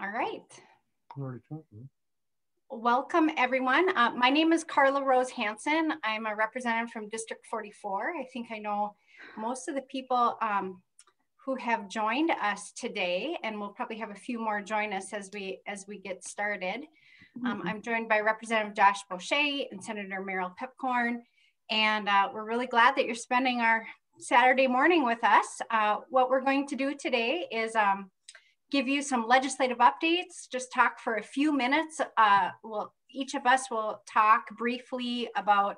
All right. Welcome everyone. Uh, my name is Karla Rose Hanson. I'm a representative from District 44. I think I know most of the people um, who have joined us today, and we'll probably have a few more join us as we as we get started. Um, I'm joined by Representative Josh Boschee and Senator Merrill Piepkorn, and uh, we're really glad that you're spending our Saturday morning with us. Uh, what we're going to do today is um, give you some legislative updates, just talk for a few minutes. Uh, we'll, each of us will talk briefly about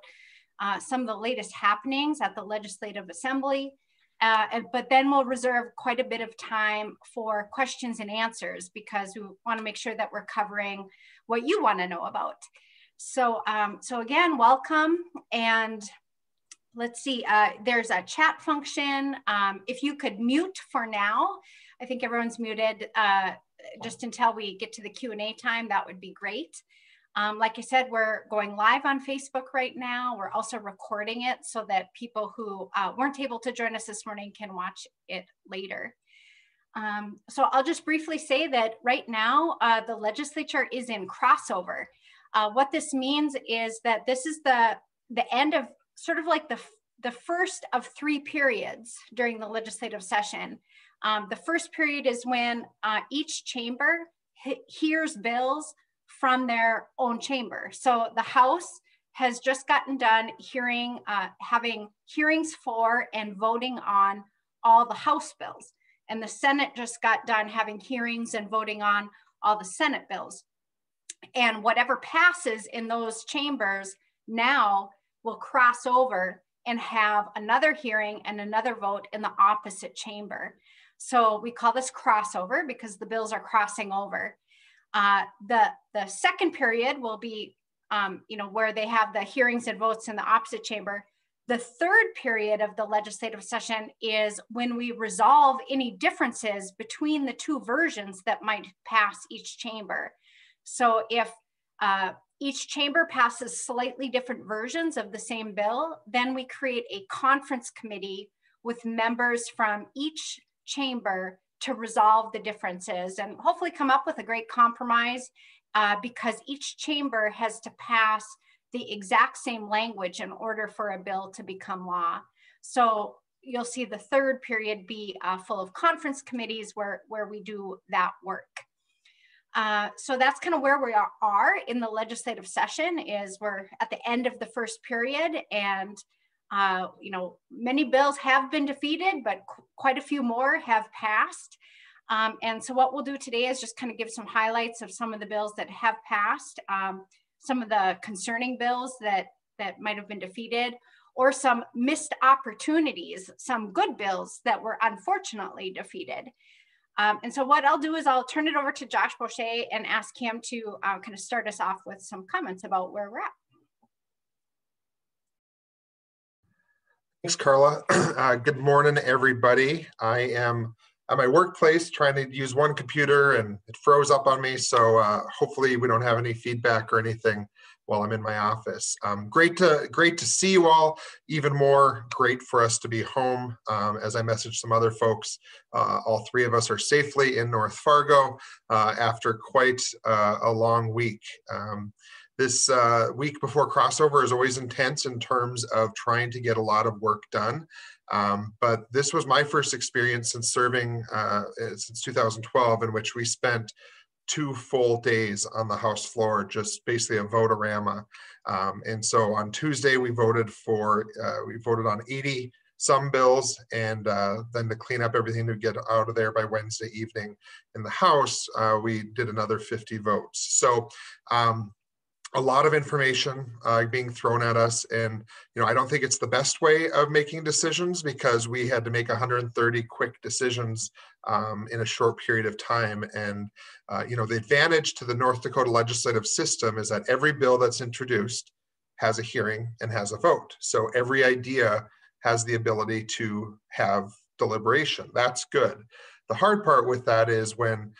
uh, some of the latest happenings at the Legislative Assembly, uh, and, but then we'll reserve quite a bit of time for questions and answers because we wanna make sure that we're covering what you wanna know about. So, um, so again, welcome. And let's see, uh, there's a chat function. Um, if you could mute for now, I think everyone's muted uh, just until we get to the Q&A time, that would be great. Um, like I said, we're going live on Facebook right now. We're also recording it so that people who uh, weren't able to join us this morning can watch it later. Um, so I'll just briefly say that right now, uh, the legislature is in crossover. Uh, what this means is that this is the, the end of sort of like the, the first of three periods during the legislative session. Um, the first period is when uh, each chamber hears bills from their own chamber. So the House has just gotten done hearing, uh, having hearings for and voting on all the House bills. And the Senate just got done having hearings and voting on all the Senate bills. And whatever passes in those chambers now will cross over and have another hearing and another vote in the opposite chamber. So we call this crossover because the bills are crossing over. Uh, the, the second period will be, um, you know, where they have the hearings and votes in the opposite chamber. The third period of the legislative session is when we resolve any differences between the two versions that might pass each chamber. So if uh, each chamber passes slightly different versions of the same bill, then we create a conference committee with members from each chamber to resolve the differences and hopefully come up with a great compromise uh, because each chamber has to pass the exact same language in order for a bill to become law. So you'll see the third period be uh, full of conference committees where, where we do that work. Uh, so that's kind of where we are, are, in the legislative session is we're at the end of the first period and uh, you know, many bills have been defeated, but qu quite a few more have passed. Um, and so what we'll do today is just kind of give some highlights of some of the bills that have passed, um, some of the concerning bills that, that might have been defeated, or some missed opportunities, some good bills that were unfortunately defeated. Um, and so what I'll do is I'll turn it over to Josh Boschee and ask him to uh, kind of start us off with some comments about where we're at. Thanks, Karla. Uh, good morning, everybody. I am at my workplace trying to use one computer and it froze up on me. So uh, hopefully we don't have any feedback or anything while I'm in my office. Um, great to great to see you all. Even more great for us to be home. Um, as I messaged some other folks, uh, all three of us are safely in North Fargo uh, after quite uh, a long week. Um, this uh, week before crossover is always intense in terms of trying to get a lot of work done. Um, but this was my first experience since serving uh, since 2012, in which we spent two full days on the House floor, just basically a vote-a-rama. Um, and so on Tuesday, we voted for, uh, we voted on 80 some bills, and uh, then to clean up everything to get out of there by Wednesday evening in the House, uh, we did another 50 votes. So um, a lot of information uh, being thrown at us. And you know i don't think it's the best way of making decisions because we had to make 130 quick decisions um, in a short period of time. And uh, you know the advantage to the north dakota legislative system is that every bill that's introduced has a hearing and has a vote. So every idea has the ability to have deliberation. That's good. The hard part with that is when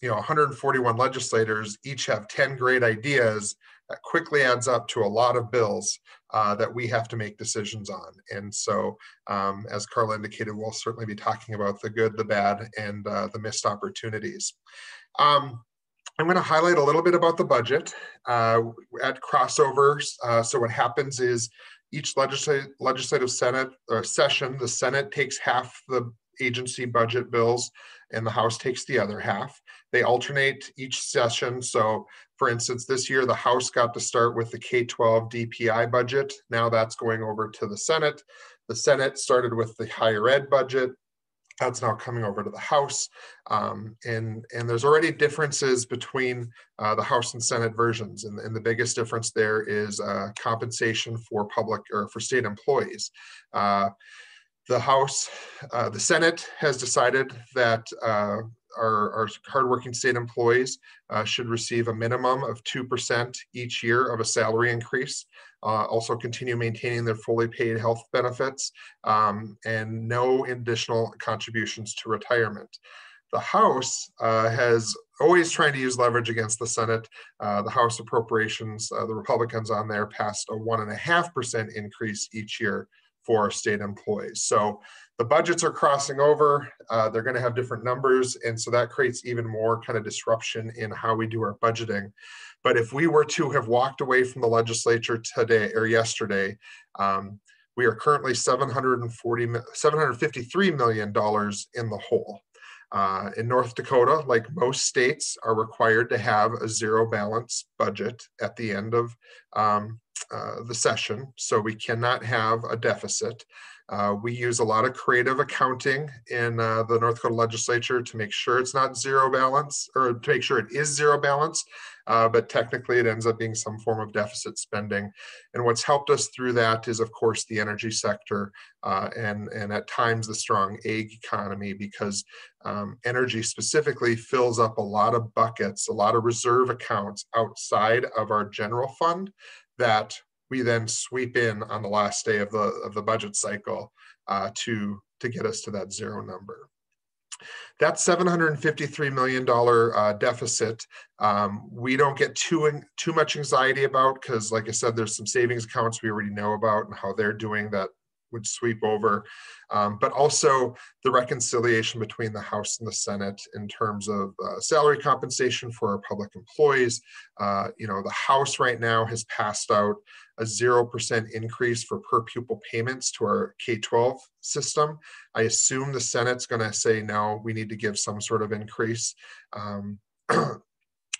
you know 141 legislators each have 10 great ideas that quickly adds up to a lot of bills uh, that we have to make decisions on. And so, um, as Karla indicated, we'll certainly be talking about the good, the bad, and uh, the missed opportunities. Um, I'm going to highlight a little bit about the budget uh, at crossovers. Uh, so what happens is each legislative legislative senate or session, the Senate takes half the agency budget bills and the House takes the other half. They alternate each session. So for instance, this year the House got to start with the K-12 DPI budget. Now that's going over to the Senate. The Senate started with the higher ed budget. That's now coming over to the House. Um, and, and there's already differences between uh, the House and Senate versions. And, and the biggest difference there is uh, compensation for public or for state employees. Uh, the House, uh, the Senate has decided that uh, our, our hardworking state employees uh, should receive a minimum of 2% each year of a salary increase. Uh, also continue maintaining their fully paid health benefits um, and no additional contributions to retirement. The House uh, has always trying to use leverage against the Senate. Uh, the House appropriations, uh, the Republicans on there passed a one and a half percent increase each year for state employees. So the budgets are crossing over. Uh, they're going to have different numbers. And so that creates even more kind of disruption in how we do our budgeting. But if we were to have walked away from the legislature today or yesterday, um, we are currently 740, $753 million in the hole. Uh, in North Dakota, like most states, are required to have a zero balance budget at the end of um, uh, the session. So we cannot have a deficit. Uh, we use a lot of creative accounting in uh, the North Dakota legislature to make sure it's not zero balance or to make sure it is zero balance, uh, but technically it ends up being some form of deficit spending. And what's helped us through that is, of course, the energy sector uh, and, and at times the strong ag economy because um, energy specifically fills up a lot of buckets, a lot of reserve accounts outside of our general fund that we then sweep in on the last day of the of the budget cycle uh, to to get us to that zero number. That $753 million uh, deficit, um, we don't get too, too much anxiety about because, like I said, there's some savings accounts we already know about and how they're doing that would sweep over, um, but also the reconciliation between the House and the Senate in terms of uh, salary compensation for our public employees. Uh, you know, the House right now has passed out a 0% increase for per pupil payments to our K-12 system. I assume the Senate's gonna say, no, we need to give some sort of increase. Um,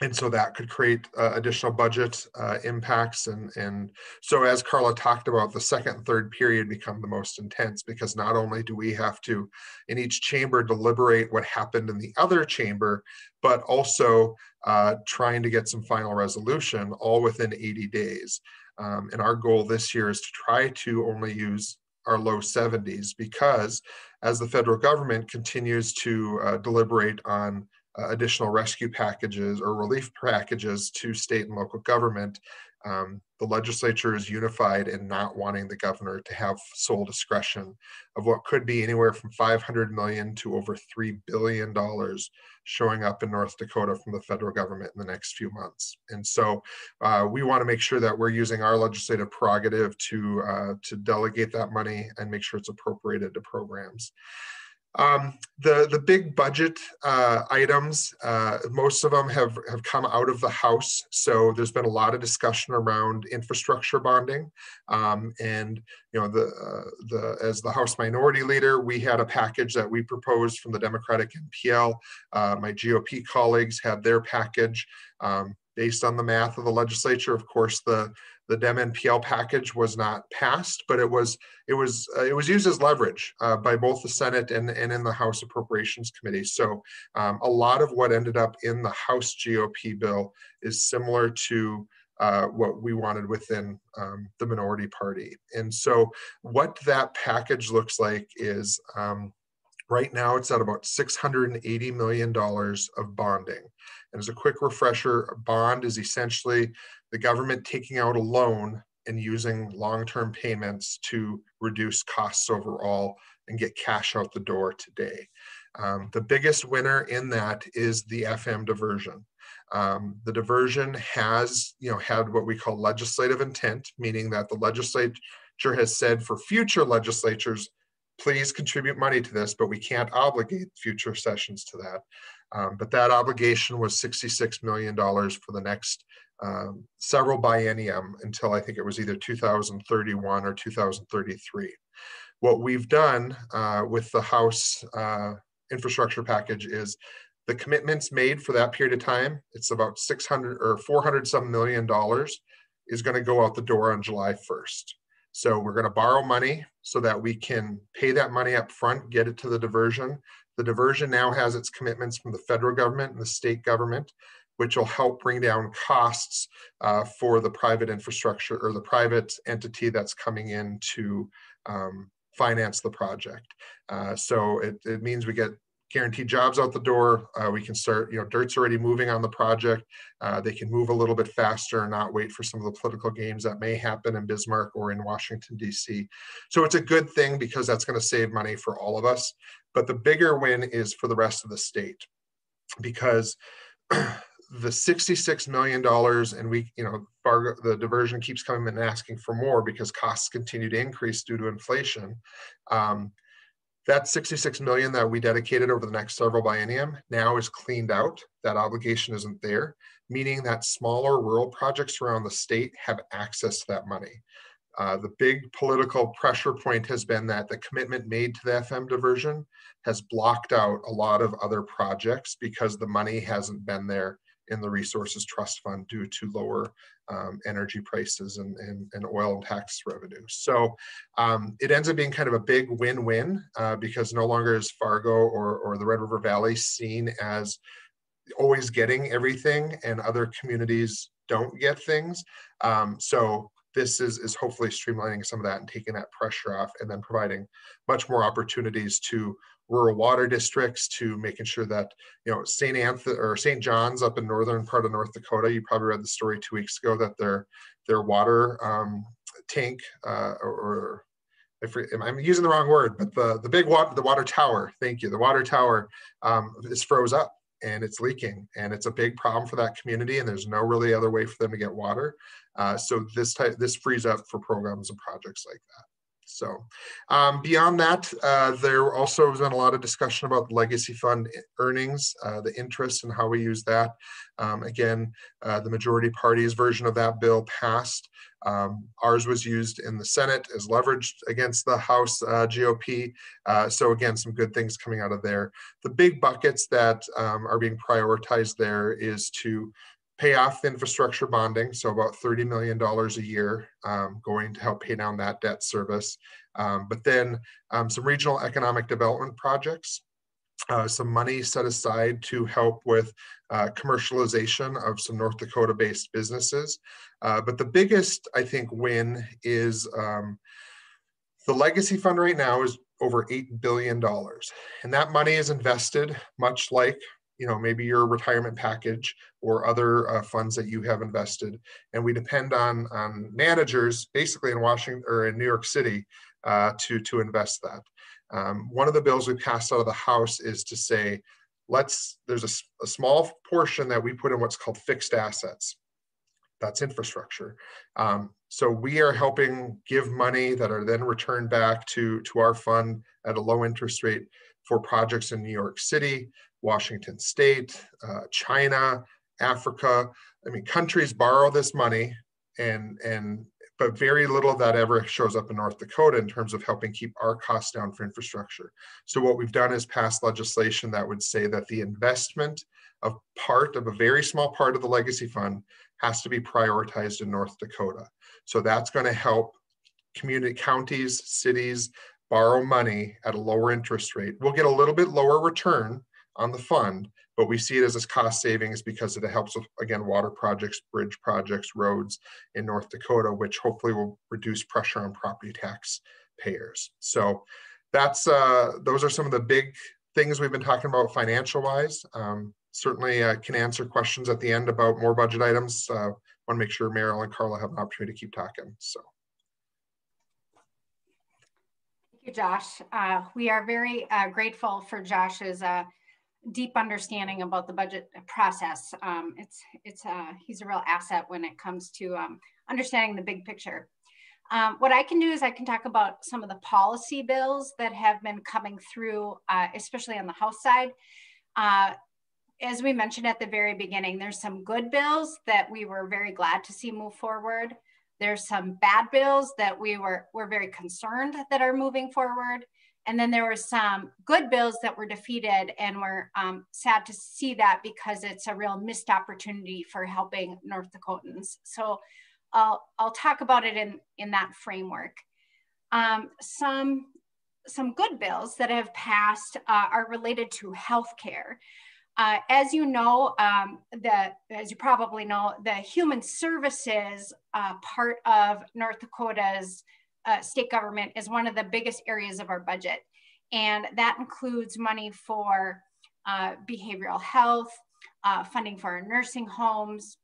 and so that could create uh, additional budget uh, impacts and and so as karla talked about the second and third period become the most intense because not only do we have to in each chamber deliberate what happened in the other chamber but also uh, trying to get some final resolution all within 80 days. Um, and our goal this year is to try to only use our low 70s because as the federal government continues to uh, deliberate on uh, additional rescue packages or relief packages to state and local government, um, the legislature is unified in not wanting the governor to have sole discretion of what could be anywhere from 500 million to over $3 billion showing up in North Dakota from the federal government in the next few months. And so uh, we want to make sure that we're using our legislative prerogative to, uh, to delegate that money and make sure it's appropriated to programs. Um, the the big budget uh, items, uh, most of them have have come out of the House. So there's been a lot of discussion around infrastructure bonding, um, and you know the uh, the as the House Minority Leader, we had a package that we proposed from the Democratic NPL. Uh, my GOP colleagues had their package. Um, based on the math of the legislature, of course, the the Dem NPL package was not passed, but it was it was uh, it was used as leverage uh, by both the Senate and, and in the House Appropriations Committee. So um, a lot of what ended up in the House GOP bill is similar to uh, what we wanted within um, the minority party. And so what that package looks like is um, right now it's at about $680 million of bonding. And as a quick refresher, a bond is essentially the government taking out a loan and using long-term payments to reduce costs overall and get cash out the door today. Um, the biggest winner in that is the FM diversion. Um, the diversion has, you know, had what we call legislative intent, meaning that the legislature has said for future legislatures, please contribute money to this, but we can't obligate future sessions to that. Um, but that obligation was $66 million for the next um, several biennium until I think it was either 2031 or 2033. What we've done uh, with the House uh, infrastructure package is the commitments made for that period of time, it's about 600 or 400 some million dollars is going to go out the door on July 1st. So we're going to borrow money so that we can pay that money up front, get it to the diversion. The diversion now has its commitments from the federal government and the state government, which will help bring down costs uh, for the private infrastructure or the private entity that's coming in to um, finance the project. Uh, so it, it means we get guaranteed jobs out the door. Uh, we can start, you know, DIRT's already moving on the project. Uh, they can move a little bit faster and not wait for some of the political games that may happen in Bismarck or in Washington, D.C. So it's a good thing because that's going to save money for all of us. But the bigger win is for the rest of the state because the $66 million and we, you know, the diversion keeps coming and asking for more because costs continue to increase due to inflation. Um, that 66 million that we dedicated over the next several biennium now is cleaned out. That obligation isn't there, meaning that smaller rural projects around the state have access to that money. Uh, the big political pressure point has been that the commitment made to the FM diversion has blocked out a lot of other projects because the money hasn't been there in the resources trust fund due to lower um, energy prices and, and, and, oil and tax revenue. So um, it ends up being kind of a big win-win uh, because no longer is Fargo or, or the Red River Valley seen as always getting everything and other communities don't get things. Um, so this is, is hopefully streamlining some of that and taking that pressure off and then providing much more opportunities to rural water districts to making sure that you know St. Anthony or St. John's up in northern part of North Dakota. You probably read the story two weeks ago that their their water um, tank uh, or, I'm using the wrong word, but the the big water the water tower. Thank you. The water tower um, is froze up and it's leaking and it's a big problem for that community and there's no really other way for them to get water uh, so this type this frees up for programs and projects like that so um, beyond that, uh, there also has been a lot of discussion about legacy fund earnings, uh, the interest and how we use that. Um, again, uh, the majority party's version of that bill passed. Um, ours was used in the Senate as leveraged against the House uh, GOP. Uh, so again, some good things coming out of there. The big buckets that um, are being prioritized there is to pay off the infrastructure bonding, so about $30 million a year um, going to help pay down that debt service. Um, but then um, some regional economic development projects, uh, some money set aside to help with uh, commercialization of some North Dakota based businesses. Uh, but the biggest, I think, win is um, the legacy fund right now is over $8 billion. And that money is invested much like you know maybe your retirement package or other uh, funds that you have invested. And we depend on on managers basically in washington or in new york city uh, to to invest that. Um, one of the bills we passed out of the house is to say let's there's a, a small portion that we put in what's called fixed assets. That's infrastructure. Um, so we are helping give money that are then returned back to to our fund at a low interest rate for projects in new york city Washington State, uh, China, Africa. I mean, countries borrow this money, and and but very little of that ever shows up in North Dakota in terms of helping keep our costs down for infrastructure. So what we've done is pass legislation that would say that the investment of part of a very small part of the legacy fund has to be prioritized in North Dakota. So that's going to help community counties, cities borrow money at a lower interest rate. We'll get a little bit lower return on the fund, but we see it as a cost savings because it helps with, again, water projects, bridge projects, roads in North Dakota, which hopefully will reduce pressure on property tax payers. So that's, uh, those are some of the big things we've been talking about financial wise. Um, certainly uh, can answer questions at the end about more budget items. Uh, want to make sure Merrill and Karla have an opportunity to keep talking, so. Thank you, Josh. Uh, we are very uh, grateful for Josh's uh, deep understanding about the budget process. Um, it's it's uh, he's a real asset when it comes to um, understanding the big picture. Um, what I can do is I can talk about some of the policy bills that have been coming through, uh, especially on the House side. Uh, as we mentioned at the very beginning, there's some good bills that we were very glad to see move forward. There's some bad bills that we were, were very concerned that are moving forward. And then there were some good bills that were defeated and we're um, sad to see that because it's a real missed opportunity for helping North Dakotans. So I'll, I'll talk about it in, in that framework. Um, some, some good bills that have passed uh, are related to healthcare. Uh, as you know, um, the, as you probably know, the human services uh, part of North Dakota's uh, state government is one of the biggest areas of our budget. And that includes money for uh, behavioral health, uh, funding for our nursing homes,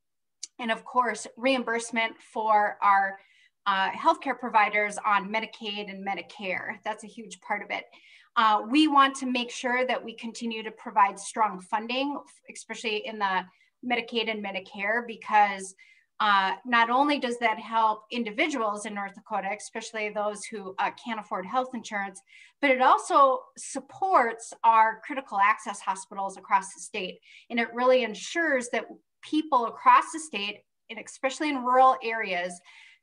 and of course, reimbursement for our uh, healthcare providers on Medicaid and Medicare. That's a huge part of it. Uh, we want to make sure that we continue to provide strong funding, especially in the Medicaid and Medicare, because uh, not only does that help individuals in North Dakota, especially those who uh, can't afford health insurance, but it also supports our critical access hospitals across the state. And it really ensures that people across the state, and especially in rural areas,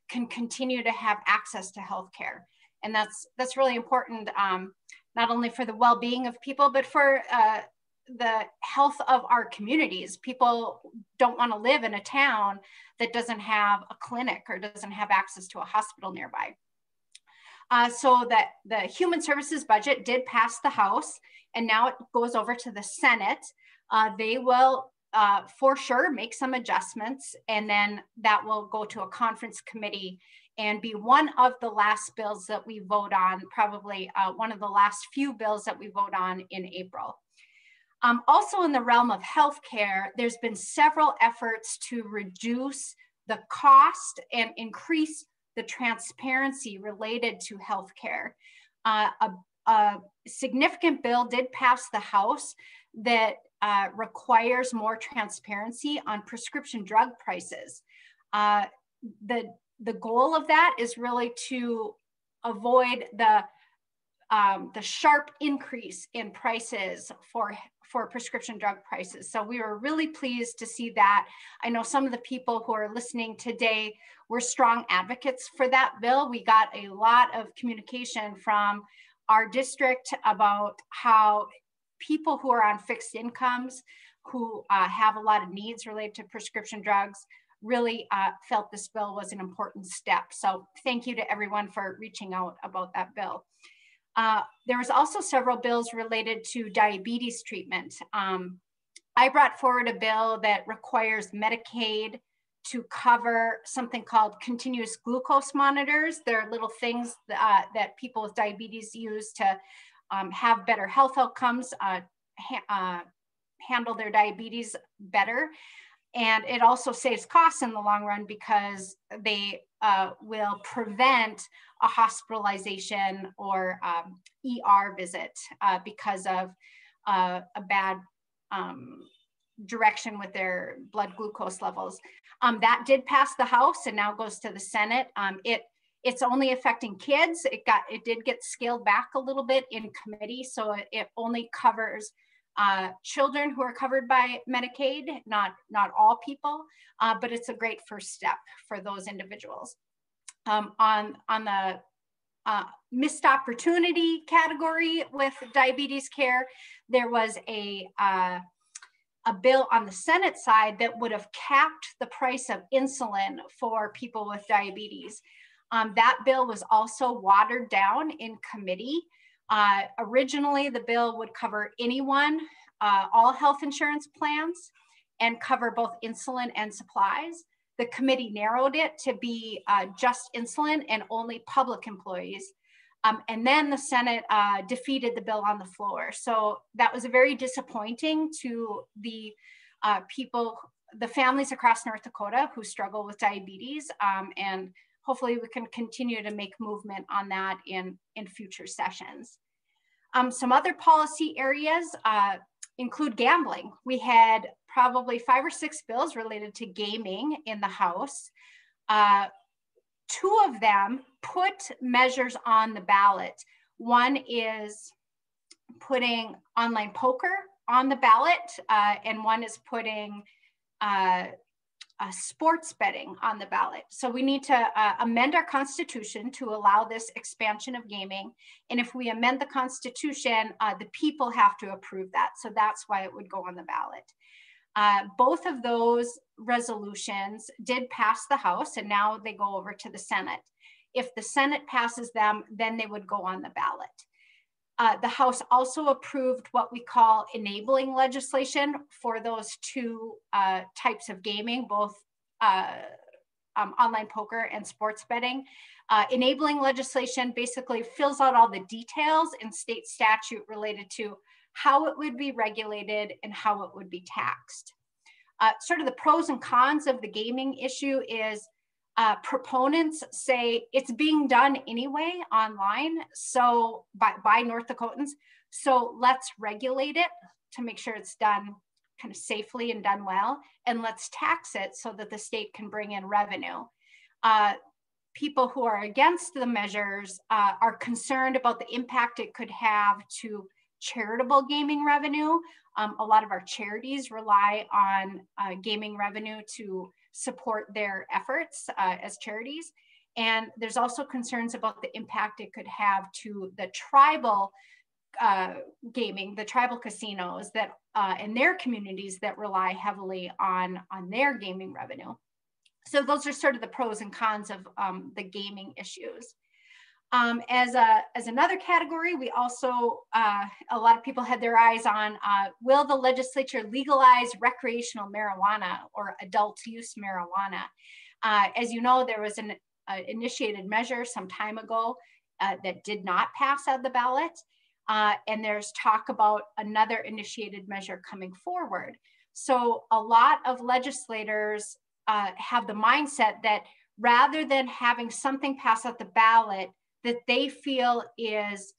can continue to have access to health care. And that's, that's really important, um, not only for the well-being of people, but for uh, the health of our communities. People don't want to live in a town that doesn't have a clinic or doesn't have access to a hospital nearby. Uh, so that the human services budget did pass the House and now it goes over to the Senate. Uh, they will uh, for sure make some adjustments and then that will go to a conference committee and be one of the last bills that we vote on, probably uh, one of the last few bills that we vote on in April. Um, also in the realm of healthcare, there's been several efforts to reduce the cost and increase the transparency related to healthcare. Uh, a, a significant bill did pass the House that uh, requires more transparency on prescription drug prices. Uh, the, the goal of that is really to avoid the, um, the sharp increase in prices for for prescription drug prices. So we were really pleased to see that. I know some of the people who are listening today were strong advocates for that bill. We got a lot of communication from our district about how people who are on fixed incomes, who uh, have a lot of needs related to prescription drugs, really uh, felt this bill was an important step. So thank you to everyone for reaching out about that bill. Uh, there was also several bills related to diabetes treatment. Um, I brought forward a bill that requires Medicaid to cover something called continuous glucose monitors. They're little things uh, that people with diabetes use to um, have better health outcomes, uh, ha uh, handle their diabetes better. And it also saves costs in the long run because they uh, will prevent a hospitalization or um, ER visit uh, because of uh, a bad um, direction with their blood glucose levels. Um, that did pass the House and now goes to the Senate. Um, it it's only affecting kids. It got it did get scaled back a little bit in committee, so it, it only covers uh, children who are covered by Medicaid, not not all people, uh, but it's a great first step for those individuals um, on, on the uh, missed opportunity category with diabetes care, there was a, uh, a bill on the Senate side that would have capped the price of insulin for people with diabetes. Um, that bill was also watered down in committee. Uh, originally, the bill would cover anyone, uh, all health insurance plans, and cover both insulin and supplies. The committee narrowed it to be uh, just insulin and only public employees. Um, and then the Senate uh, defeated the bill on the floor. So that was very disappointing to the uh, people, the families across North Dakota who struggle with diabetes. Um, and hopefully we can continue to make movement on that in, in future sessions. Um, some other policy areas uh, include gambling. We had probably five or six bills related to gaming in the House. Uh, two of them put measures on the ballot. One is putting online poker on the ballot, uh, and one is putting uh, sports betting on the ballot. So we need to uh, amend our constitution to allow this expansion of gaming. And if we amend the constitution, uh, the people have to approve that. So that's why it would go on the ballot. Uh, both of those resolutions did pass the House and now they go over to the Senate. If the Senate passes them, then they would go on the ballot. Uh, the House also approved what we call enabling legislation for those two uh, types of gaming, both uh, um, online poker and sports betting. Uh, enabling legislation basically fills out all the details in state statute related to how it would be regulated and how it would be taxed. Uh, sort of the pros and cons of the gaming issue is uh, proponents say it's being done anyway online, so by, by North Dakotans. So let's regulate it to make sure it's done kind of safely and done well, and let's tax it so that the state can bring in revenue. Uh, people who are against the measures uh, are concerned about the impact it could have to charitable gaming revenue. Um, a lot of our charities rely on uh, gaming revenue to support their efforts uh, as charities. And there's also concerns about the impact it could have to the tribal uh, gaming, the tribal casinos that uh, in their communities that rely heavily on, on their gaming revenue. So those are sort of the pros and cons of um, the gaming issues. Um, as, a, as another category, we also, uh, a lot of people had their eyes on, uh, will the legislature legalize recreational marijuana or adult use marijuana? Uh, as you know, there was an uh, initiated measure some time ago uh, that did not pass out the ballot. Uh, and there's talk about another initiated measure coming forward. So a lot of legislators have the mindset that rather than having something pass out the ballot that they feel is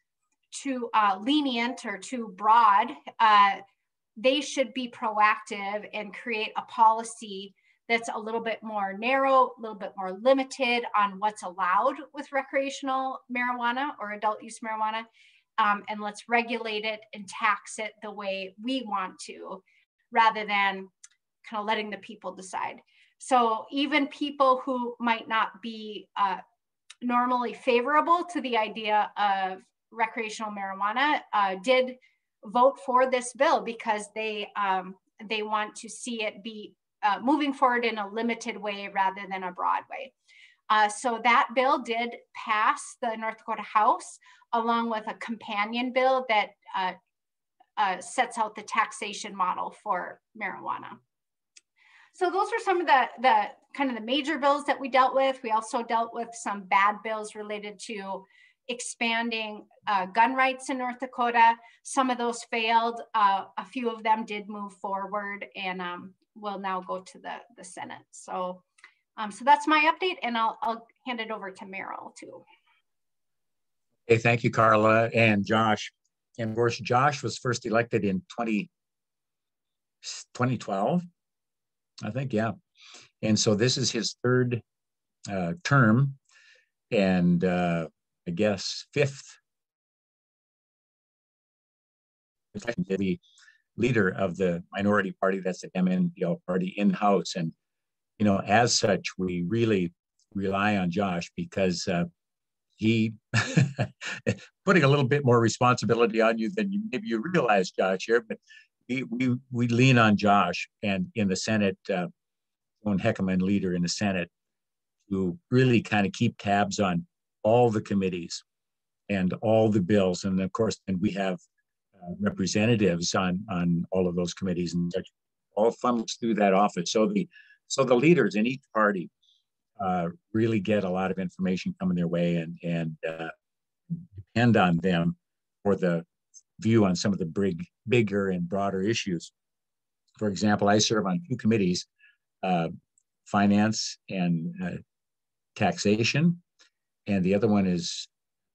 too uh, lenient or too broad, uh, they should be proactive and create a policy that's a little bit more narrow, a little bit more limited on what's allowed with recreational marijuana or adult use marijuana. Um, and let's regulate it and tax it the way we want to, rather than kind of letting the people decide. So even people who might not be uh, normally favorable to the idea of recreational marijuana uh, did vote for this bill because they um, they want to see it be uh, moving forward in a limited way rather than a broad way. Uh, so that bill did pass the North Dakota House along with a companion bill that uh, uh, sets out the taxation model for marijuana. So those are some of the, the kind of the major bills that we dealt with. We also dealt with some bad bills related to expanding uh, gun rights in North Dakota. Some of those failed. Uh, a few of them did move forward and um, will now go to the, the Senate. So, um, so that's my update and I'll, I'll hand it over to Merrill too. Okay, thank you, Karla and Josh. And of course, Josh was first elected in 20, 2012, I think, yeah. And so this is his third uh, term and uh, I guess fifth the leader of the minority party, that's the MNPL party in house. And, you know, as such, we really rely on Josh because uh, he putting a little bit more responsibility on you than you, maybe you realize, Josh, here, but we, we, we lean on Josh and in the Senate, uh, Joan Heckaman leader in the Senate to really kind of keep tabs on all the committees and all the bills. And of course, then we have uh, representatives on, on all of those committees and such, all funnels through that office. So the, so the leaders in each party uh, really get a lot of information coming their way and, and uh, depend on them for the view on some of the big, bigger and broader issues. For example, I serve on two committees uh, finance and uh, taxation, and the other one is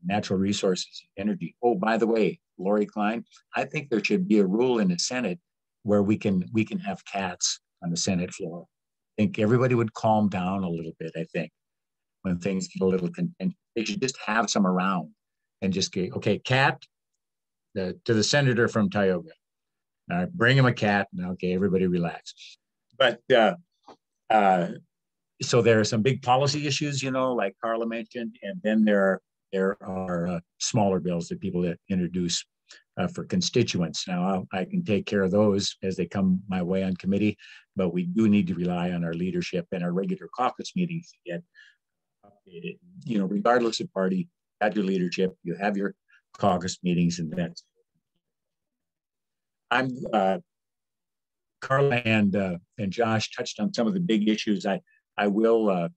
natural resources and energy. Oh, by the way, Lori Klein, I think there should be a rule in the Senate where we can we can have cats on the Senate floor. I think everybody would calm down a little bit. I think when things get a little contentious, they should just have some around and just okay, cat the, to the senator from Tioga. All right, bring him a cat. And okay, everybody relax. But uh, uh, so there are some big policy issues, you know, like Karla mentioned, and then there are there are uh, smaller bills that people that introduce uh, for constituents. Now I'll, i can take care of those as they come my way on committee, but we do need to rely on our leadership and our regular caucus meetings to get updated. You know, regardless of party, have your leadership, you have your caucus meetings, and that. I'm uh, Karla and uh, and Josh touched on some of the big issues. I I will uh,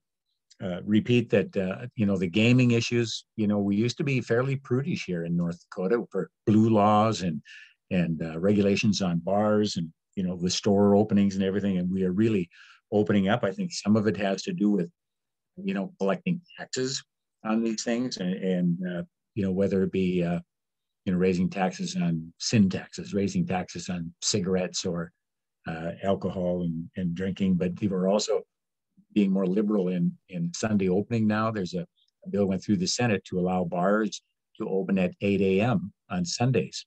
uh, repeat that uh, you know the gaming issues. You know we used to be fairly prudish here in North Dakota for blue laws and and uh, regulations on bars and you know the store openings and everything. And we are really opening up. I think some of it has to do with you know collecting taxes on these things and, and uh, you know whether it be uh, you know raising taxes on sin taxes, raising taxes on cigarettes or uh, alcohol and, and drinking, but they were also being more liberal in, in Sunday opening now. There's a, a bill went through the Senate to allow bars to open at 8 a.m. on Sundays.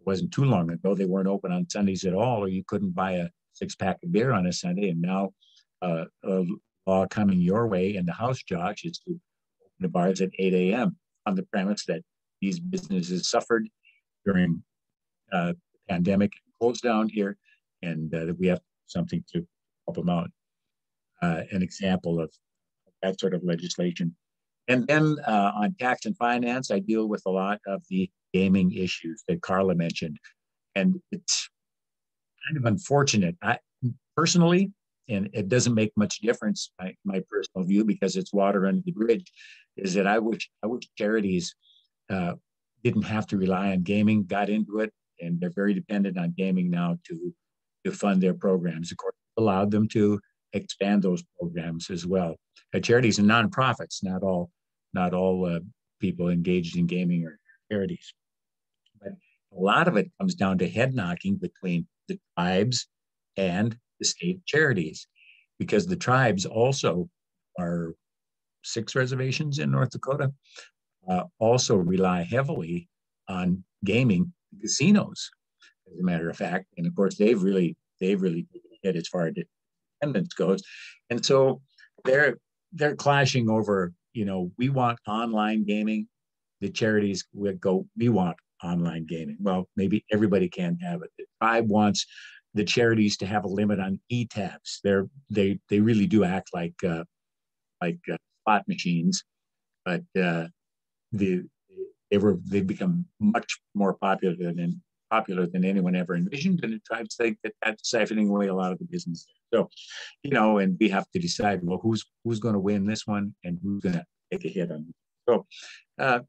It wasn't too long ago. They weren't open on Sundays at all, or you couldn't buy a six pack of beer on a Sunday. And now uh, a law coming your way in the House, Josh, is to open the bars at 8 a.m. on the premise that these businesses suffered during uh, the pandemic closed down here and uh, that we have something to help them out uh, an example of that sort of legislation. And then uh, on tax and finance, I deal with a lot of the gaming issues that Karla mentioned. And it's kind of unfortunate. I personally, and it doesn't make much difference, my, my personal view, because it's water under the bridge, is that I wish I wish charities uh, didn't have to rely on gaming, got into it, and they're very dependent on gaming now to to fund their programs. Of course, allowed them to expand those programs as well. Uh, charities and nonprofits, not all, not all uh, people engaged in gaming are charities. But a lot of it comes down to head knocking between the tribes and the state charities, because the tribes also are six reservations in North Dakota, uh, also rely heavily on gaming casinos, as a matter of fact. And of course, they've really they've really hit as far as independence goes. And so they're they're clashing over, you know, we want online gaming. The charities would go, we want online gaming. Well, maybe everybody can have it. The tribe wants the charities to have a limit on e-tabs. They're they they really do act like uh, like uh, slot machines, but uh, the they were they've become much more popular than popular than anyone ever envisioned, and the tribes think that that's siphoning away a lot of the business. So, you know, and we have to decide well who's who's going to win this one and who's going to take a hit on. It. So, uh,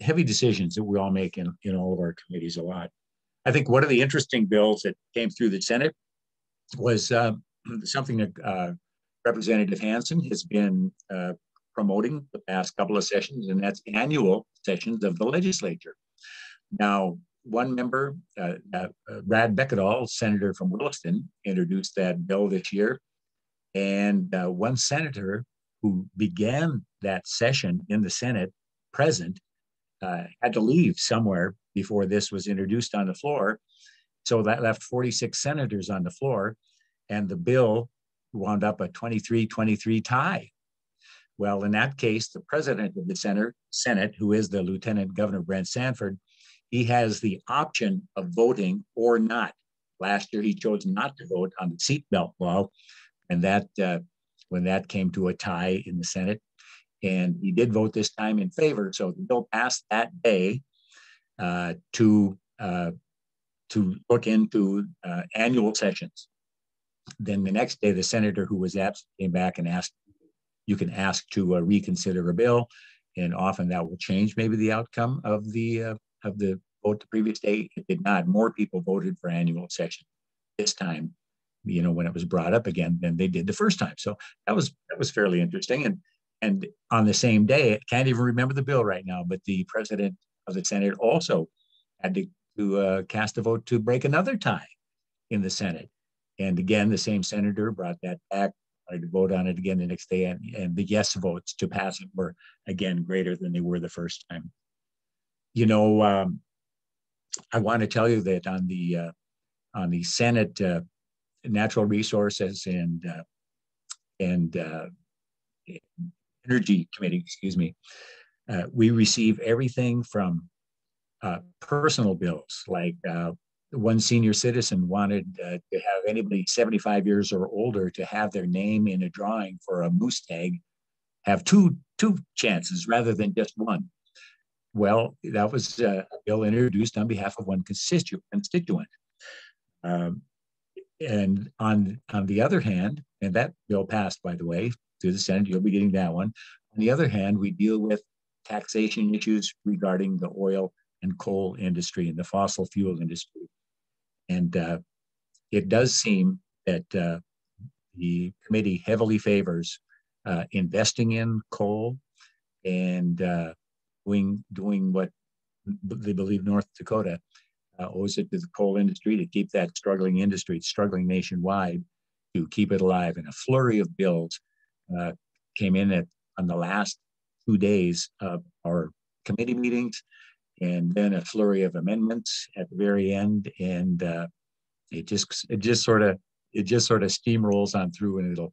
heavy decisions that we all make in in all of our committees a lot. I think one of the interesting bills that came through the Senate was uh, something that uh, Representative Hanson has been uh, promoting the past couple of sessions, and that's annual sessions of the legislature. Now, one member, uh, uh, Brad Bekkedahl, senator from Williston, introduced that bill this year. And uh, one senator who began that session in the Senate, present, uh, had to leave somewhere before this was introduced on the floor. So that left 46 senators on the floor, and the bill wound up a 23 23 tie. Well, in that case, the president of the Senate, Senate, who is the Lieutenant Governor Brent Sanford, he has the option of voting or not. Last year, he chose not to vote on the seatbelt law, and that uh, when that came to a tie in the Senate, and he did vote this time in favor. So the bill passed that day uh, to uh, to look into uh, annual sessions. Then the next day, the senator who was absent came back and asked, "You can ask to uh, reconsider a bill." And often that will change maybe the outcome of the uh, of the vote the previous day. It did not. More people voted for annual session this time, you know, when it was brought up again than they did the first time. So that was that was fairly interesting. And and on the same day, I can't even remember the bill right now, but the president of the Senate also had to, to uh, cast a vote to break another tie in the Senate. And again, the same senator brought that back, wanted to vote on it again the next day, and, and the yes votes to pass it were again greater than they were the first time. You know, um, I want to tell you that on the uh, on the Senate uh, Natural Resources and uh, and uh, Energy Committee, excuse me, uh, we receive everything from uh, personal bills, like uh, one senior citizen wanted uh, to have anybody 75 years or older to have their name in a drawing for a moose tag, have two two chances rather than just one. Well, that was uh, a bill introduced on behalf of one constitu- constituent. Um, and on on the other hand, and that bill passed, by the way, through the Senate. You'll be getting that one. On the other hand, we deal with taxation issues regarding the oil and coal industry and the fossil fuel industry. And uh, it does seem that uh, the committee heavily favors uh, investing in coal and uh, doing doing what they believe North Dakota uh, owes it to the coal industry to keep that struggling industry, struggling nationwide, to keep it alive. And a flurry of bills uh, came in at on the last two days of our committee meetings, and then a flurry of amendments at the very end, and uh, it just it just sort of it just sort of steamrolls on through, and it'll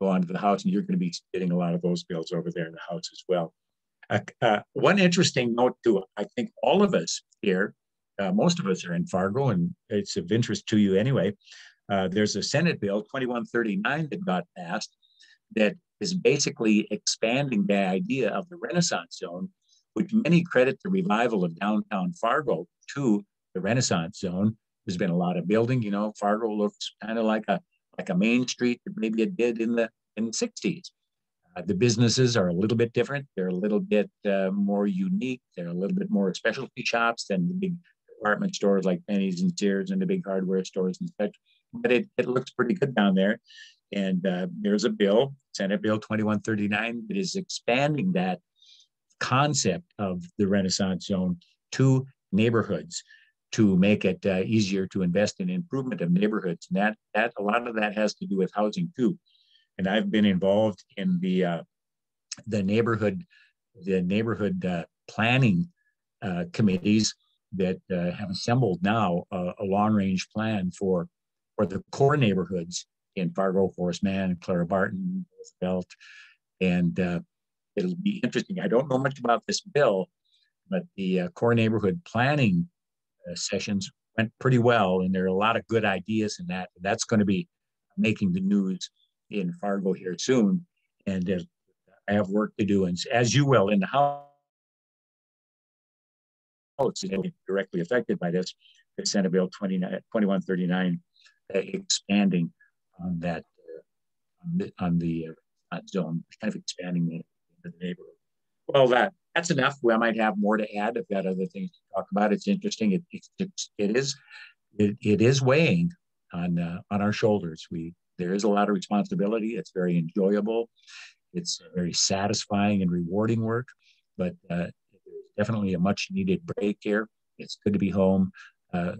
go on to the House, and you're going to be getting a lot of those bills over there in the House as well. Uh, uh, one interesting note too, I think all of us here, uh, most of us are in Fargo, and it's of interest to you anyway. Uh, there's a Senate bill 2139 that got passed that is basically expanding the idea of the Renaissance Zone, which many credit the revival of downtown Fargo to the Renaissance Zone. There's been a lot of building. You know, Fargo looks kind of like a like a main street that maybe it did in the in the 60s. Uh, the businesses are a little bit different. They're a little bit uh, more unique. They're a little bit more specialty shops than the big department stores like Penny's and Sears and the big hardware stores and such. But it, it looks pretty good down there. And uh, there's a bill, Senate Bill 2139, that is expanding that concept of the Renaissance Zone to neighborhoods to make it uh, easier to invest in improvement of neighborhoods. And that, that a lot of that has to do with housing too. And I've been involved in the uh, the neighborhood the neighborhood uh, planning uh, committees that uh, have assembled now a, a long range plan for for the core neighborhoods in Fargo, Horace Mann, Clara Barton, Roosevelt. And uh, it'll be interesting. I don't know much about this bill, but the uh, core neighborhood planning uh, sessions went pretty well. And there are a lot of good ideas in that. And that's going to be making the news in Fargo here soon. And uh, I have work to do. And as you will in the House, directly affected by this, the Senate Bill 2139 uh, expanding on that uh, on the, on the uh, zone, kind of expanding the, the neighborhood. Well, that that's enough. We might have more to add. I've got other things to talk about. It's interesting. It, it, it is it, it is weighing on uh, on our shoulders. We there is a lot of responsibility. It's very enjoyable. It's very satisfying and rewarding work, but uh, definitely a much needed break here. It's good to be home, uh,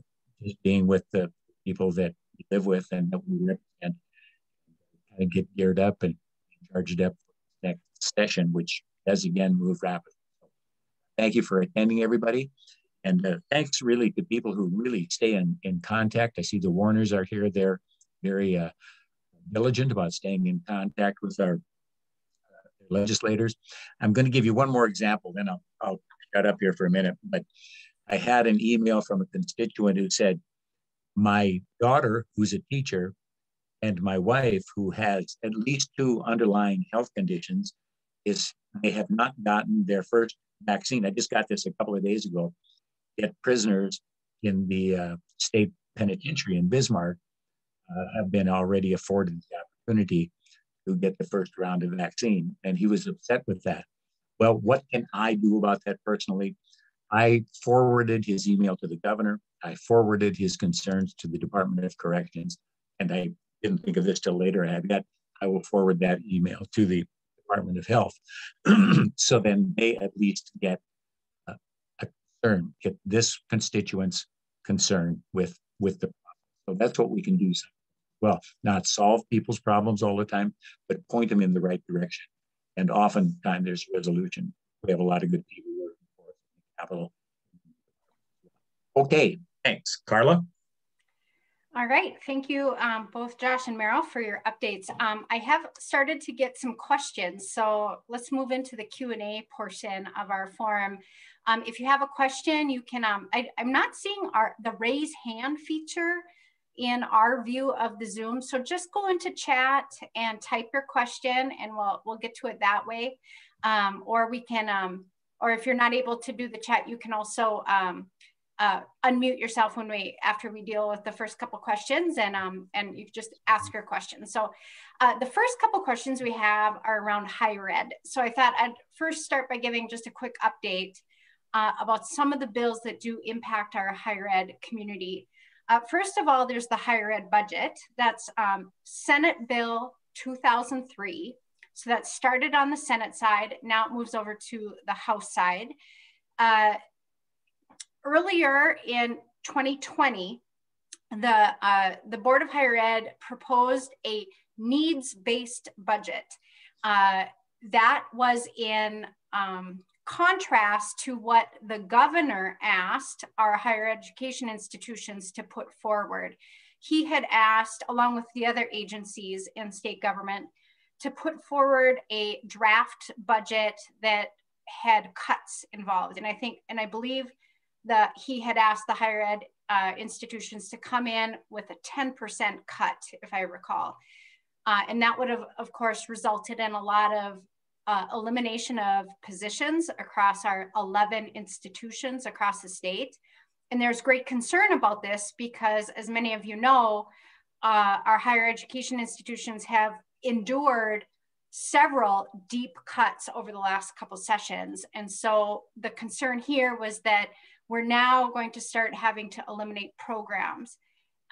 just being with the people that we live with and that we represent, kind of get geared up and charged up for the next session, which does again move rapidly. So thank you for attending, everybody. And uh, thanks really to people who really stay in, in contact. I see the Warners are here. They're very uh, diligent about staying in contact with our uh, legislators. I'm going to give you one more example, then I'll, I'll shut up here for a minute. But I had an email from a constituent who said, my daughter, who's a teacher, and my wife, who has at least two underlying health conditions, is they have not gotten their first vaccine. I just got this a couple of days ago. Yet prisoners in the uh, state penitentiary in Bismarck uh, have been already afforded the opportunity to get the first round of vaccine, and he was upset with that. Well, what can I do about that personally? I forwarded his email to the governor. I forwarded his concerns to the Department of Corrections, and I didn't think of this till later. I had got, I will forward that email to the Department of Health. so then they at least get a, a concern, get this constituent's concern with with the problem. So that's what we can do. Well, not solve people's problems all the time, but point them in the right direction. And oftentimes there's resolution. We have a lot of good people working for us in the capital. Okay, thanks. Karla? All right, thank you um, both Josh and Merrill for your updates. Um, I have started to get some questions, so let's move into the Q&A portion of our forum. Um, if you have a question, you can, um, I, am not seeing our the raise hand feature in our view of the Zoom, so just go into chat and type your question and we'll, we'll get to it that way. Um, or we can, um, or if you're not able to do the chat, you can also uh, unmute yourself when we after we deal with the first couple questions and um, and you just ask your questions. So uh, the first couple questions we have are around higher ed. So I thought I'd first start by giving just a quick update uh, about some of the bills that do impact our higher ed community. Uh, first of all, there's the higher ed budget. That's um, Senate Bill 2003. So that started on the Senate side. Now it moves over to the House side. Uh, earlier in 2020, the, uh, the Board of Higher Ed proposed a needs-based budget. Uh, that was in um, contrast to what the governor asked our higher education institutions to put forward. He had asked, along with the other agencies in state government, to put forward a draft budget that had cuts involved. And I think, and I believe that he had asked the higher ed uh, institutions to come in with a 10% cut, if I recall. Uh, and that would have, of course, resulted in a lot of uh, elimination of positions across our 11 institutions across the state. And there's great concern about this because, as many of you know, uh, our higher education institutions have endured several deep cuts over the last couple sessions. And so the concern here was that we're now going to start having to eliminate programs.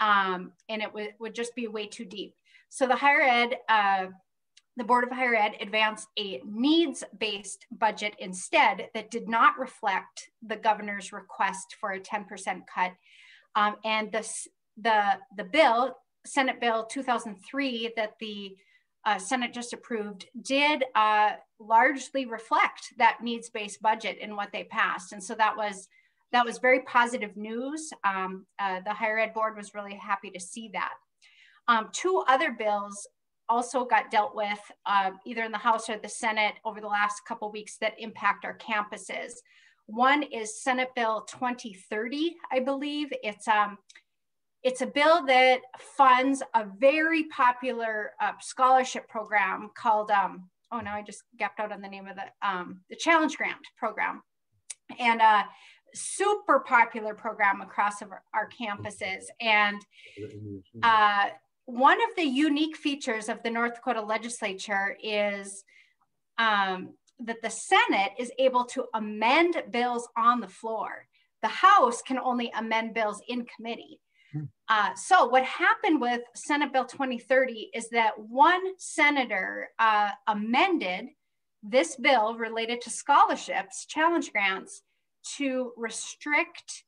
Um, and it would just be way too deep. So the higher ed, uh, the Board of Higher Ed advanced a needs-based budget instead that did not reflect the governor's request for a 10% cut. Um, and this, the, the bill, Senate Bill 2003 that the uh, Senate just approved did uh, largely reflect that needs-based budget in what they passed. And so that was that was very positive news. Um, uh, the higher ed board was really happy to see that. Um, two other bills also got dealt with uh, either in the House or the Senate over the last couple weeks that impact our campuses. One is Senate Bill 2030, I believe. It's um, it's a bill that funds a very popular uh, scholarship program called um, oh now I just gapped out on the name of the um, the Challenge Grant program, and uh, super popular program across our, our campuses. And uh, one of the unique features of the North Dakota legislature is um, that the Senate is able to amend bills on the floor. The House can only amend bills in committee. Uh, so what happened with Senate Bill 2030 is that one senator uh, amended this bill related to scholarships, challenge grants, to restrict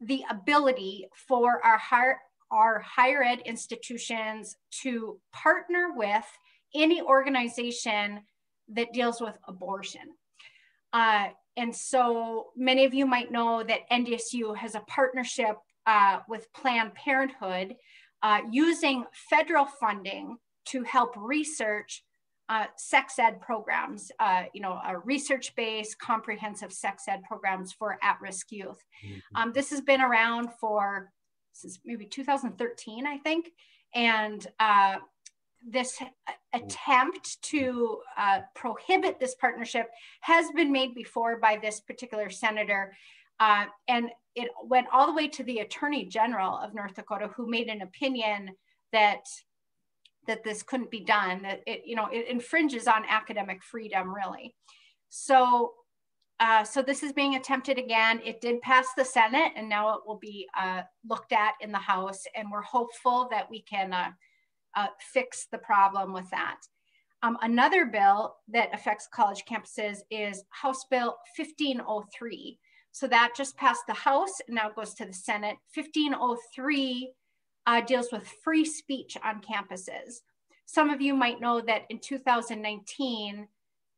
the ability for our higher, our higher ed institutions to partner with any organization that deals with abortion. Uh, and so many of you might know that NDSU has a partnership uh, with Planned Parenthood uh, using federal funding to help research uh, sex ed programs, uh, you know, research-based comprehensive sex ed programs for at-risk youth. Mm-hmm. Um, this has been around for since maybe 2013, I think. And uh, this attempt to uh, prohibit this partnership has been made before by this particular senator. Uh, and it went all the way to the attorney general of North Dakota, who made an opinion that that this couldn't be done, that it, you know, it infringes on academic freedom really. So, uh, so this is being attempted again. It did pass the Senate and now it will be uh, looked at in the House and we're hopeful that we can uh, uh fix the problem with that. Um, another bill that affects college campuses is House Bill 1503. So that just passed the House, and now goes to the Senate. 1503 uh, deals with free speech on campuses. Some of you might know that in 2019,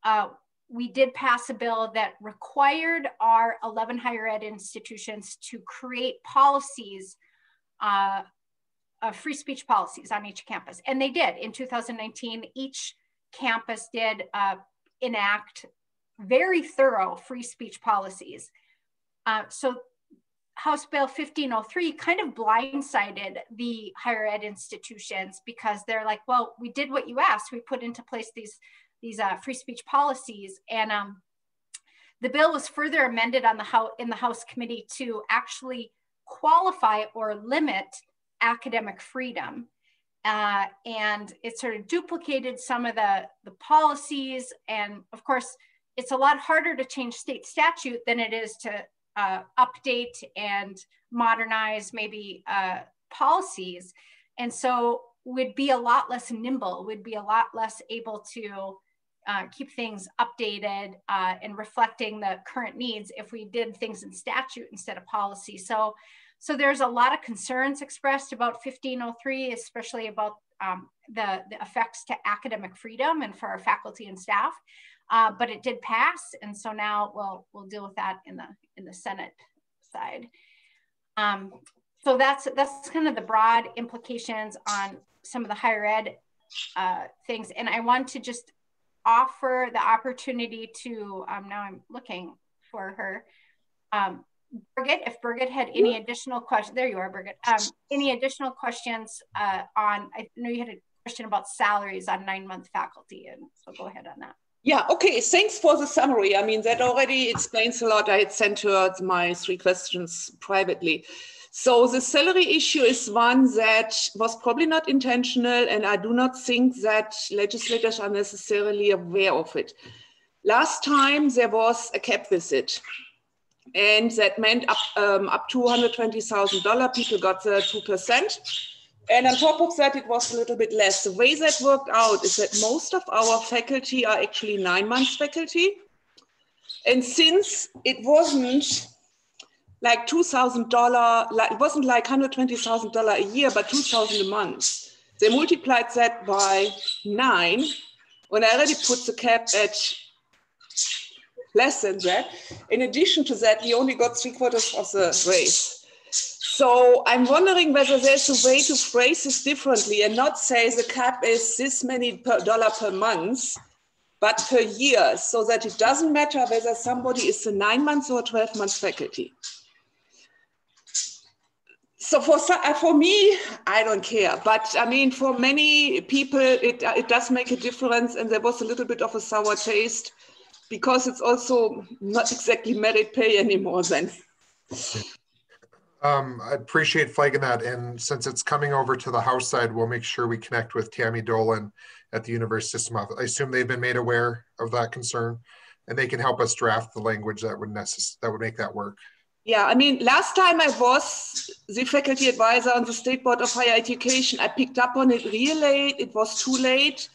uh, we did pass a bill that required our 11 higher ed institutions to create policies, uh, uh, free speech policies on each campus. And they did. In 2019, each campus did uh, enact very thorough free speech policies. Uh, so House Bill 1503 kind of blindsided the higher ed institutions because they're like, well, we did what you asked. We put into place these, these uh, free speech policies. And um, the bill was further amended on the House, in the House committee to actually qualify or limit academic freedom. Uh, and it sort of duplicated some of the, the policies. And of course, it's a lot harder to change state statute than it is to uh, update and modernize maybe uh, policies. And so would be a lot less nimble, would be a lot less able to uh, keep things updated uh, and reflecting the current needs if we did things in statute instead of policy. So so there's a lot of concerns expressed about 1503, especially about um, the, the effects to academic freedom and for our faculty and staff. Uh, but it did pass, and so now we'll we'll deal with that in the in the Senate side. Um, so that's that's kind of the broad implications on some of the higher ed uh, things, and I want to just offer the opportunity to um, now I'm looking for her. Um, Birgit, if Birgit had any additional questions, there you are, Birgit. Um, any additional questions uh, on, I know you had a question about salaries on nine month faculty, and so go ahead on that. Yeah, okay, thanks for the summary. I mean, that already explains a lot. I had sent her my three questions privately. So the salary issue is one that was probably not intentional, and I do not think that legislators are necessarily aware of it. Last time there was a cap visit and that meant up, um, up to $120,000, people got the 2%. And on top of that, it was a little bit less. The way that worked out is that most of our faculty are actually nine months faculty. And since it wasn't like $2,000, like, it wasn't like $120,000 a year, but 2000 a month, they multiplied that by nine. When I already put the cap at less than that. In addition to that, we only got three quarters of the raise. So I'm wondering whether there's a way to phrase this differently and not say the cap is this many per dollar per month, but per year, so that it doesn't matter whether somebody is a nine months or 12 months faculty. So for, uh, for me, I don't care. But I mean, for many people, it, it does make a difference. And there was a little bit of a sour taste because it's also not exactly merit pay anymore then. Um, I appreciate flagging that. And since it's coming over to the House side, we'll make sure we connect with Tammy Dolan at the University System Office. I assume they've been made aware of that concern and they can help us draft the language that would necess- that would make that work. Yeah, I mean, last time I was the faculty advisor on the State Board of Higher Education, I picked up on it real late. It was too late.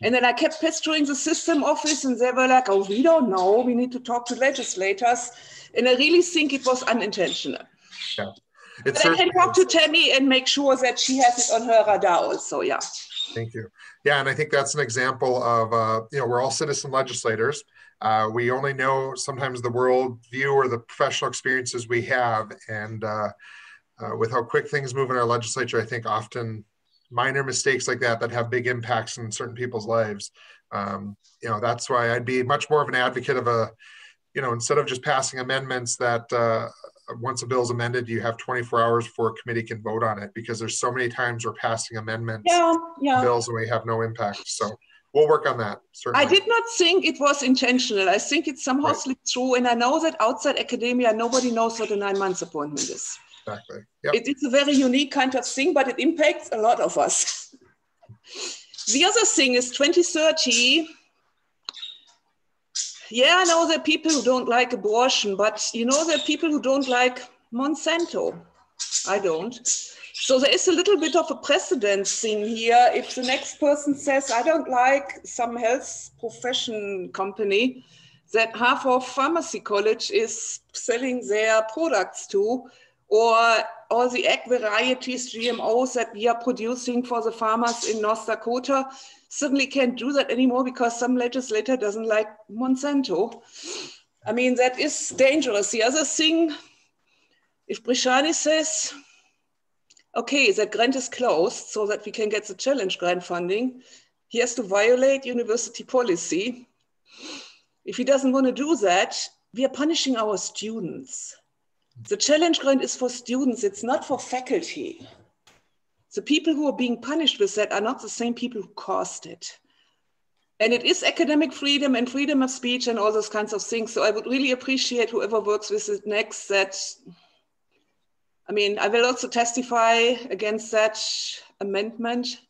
And then I kept pestering the system office, and they were like, oh, we don't know. We need to talk to legislators. And I really think it was unintentional. Yeah. It's but I can talk to Tammy and make sure that she has it on her radar also. Yeah. Thank you. Yeah, and I think that's an example of, uh, you know, we're all citizen legislators. Uh, we only know sometimes the world view or the professional experiences we have. And uh, uh with how quick things move in our legislature, I think often minor mistakes like that that have big impacts in certain people's lives. Um, you know, that's why I'd be much more of an advocate of a, you know, instead of just passing amendments that uh, once a bill is amended, you have 24 hours before a committee can vote on it because there's so many times we're passing amendments, yeah, yeah. bills, and we have no impact. So we'll work on that. Certainly. I did not think it was intentional. I think it somehow right. slipped through, and I know that outside academia, nobody knows what a nine months appointment is. Exactly. Yep. It's a very unique kind of thing, but it impacts a lot of us. the other thing is 2030. Yeah, I know there are people who don't like abortion, but you know there are people who don't like Monsanto. I don't. So there is a little bit of a precedent thing here. If the next person says, I don't like some health profession company that half of pharmacy college is selling their products to, or all the egg varieties, GMOs that we are producing for the farmers in North Dakota, suddenly can't do that anymore because some legislator doesn't like Monsanto. I mean, that is dangerous. The other thing, if Bresciani says, okay, that grant is closed so that we can get the challenge grant funding, he has to violate university policy. If he doesn't want to do that, we are punishing our students. The challenge grant is for students, it's not for faculty. The people who are being punished with that are not the same people who caused it. And it is academic freedom and freedom of speech and all those kinds of things. So I would really appreciate whoever works with it next that I mean, I will also testify against that amendment.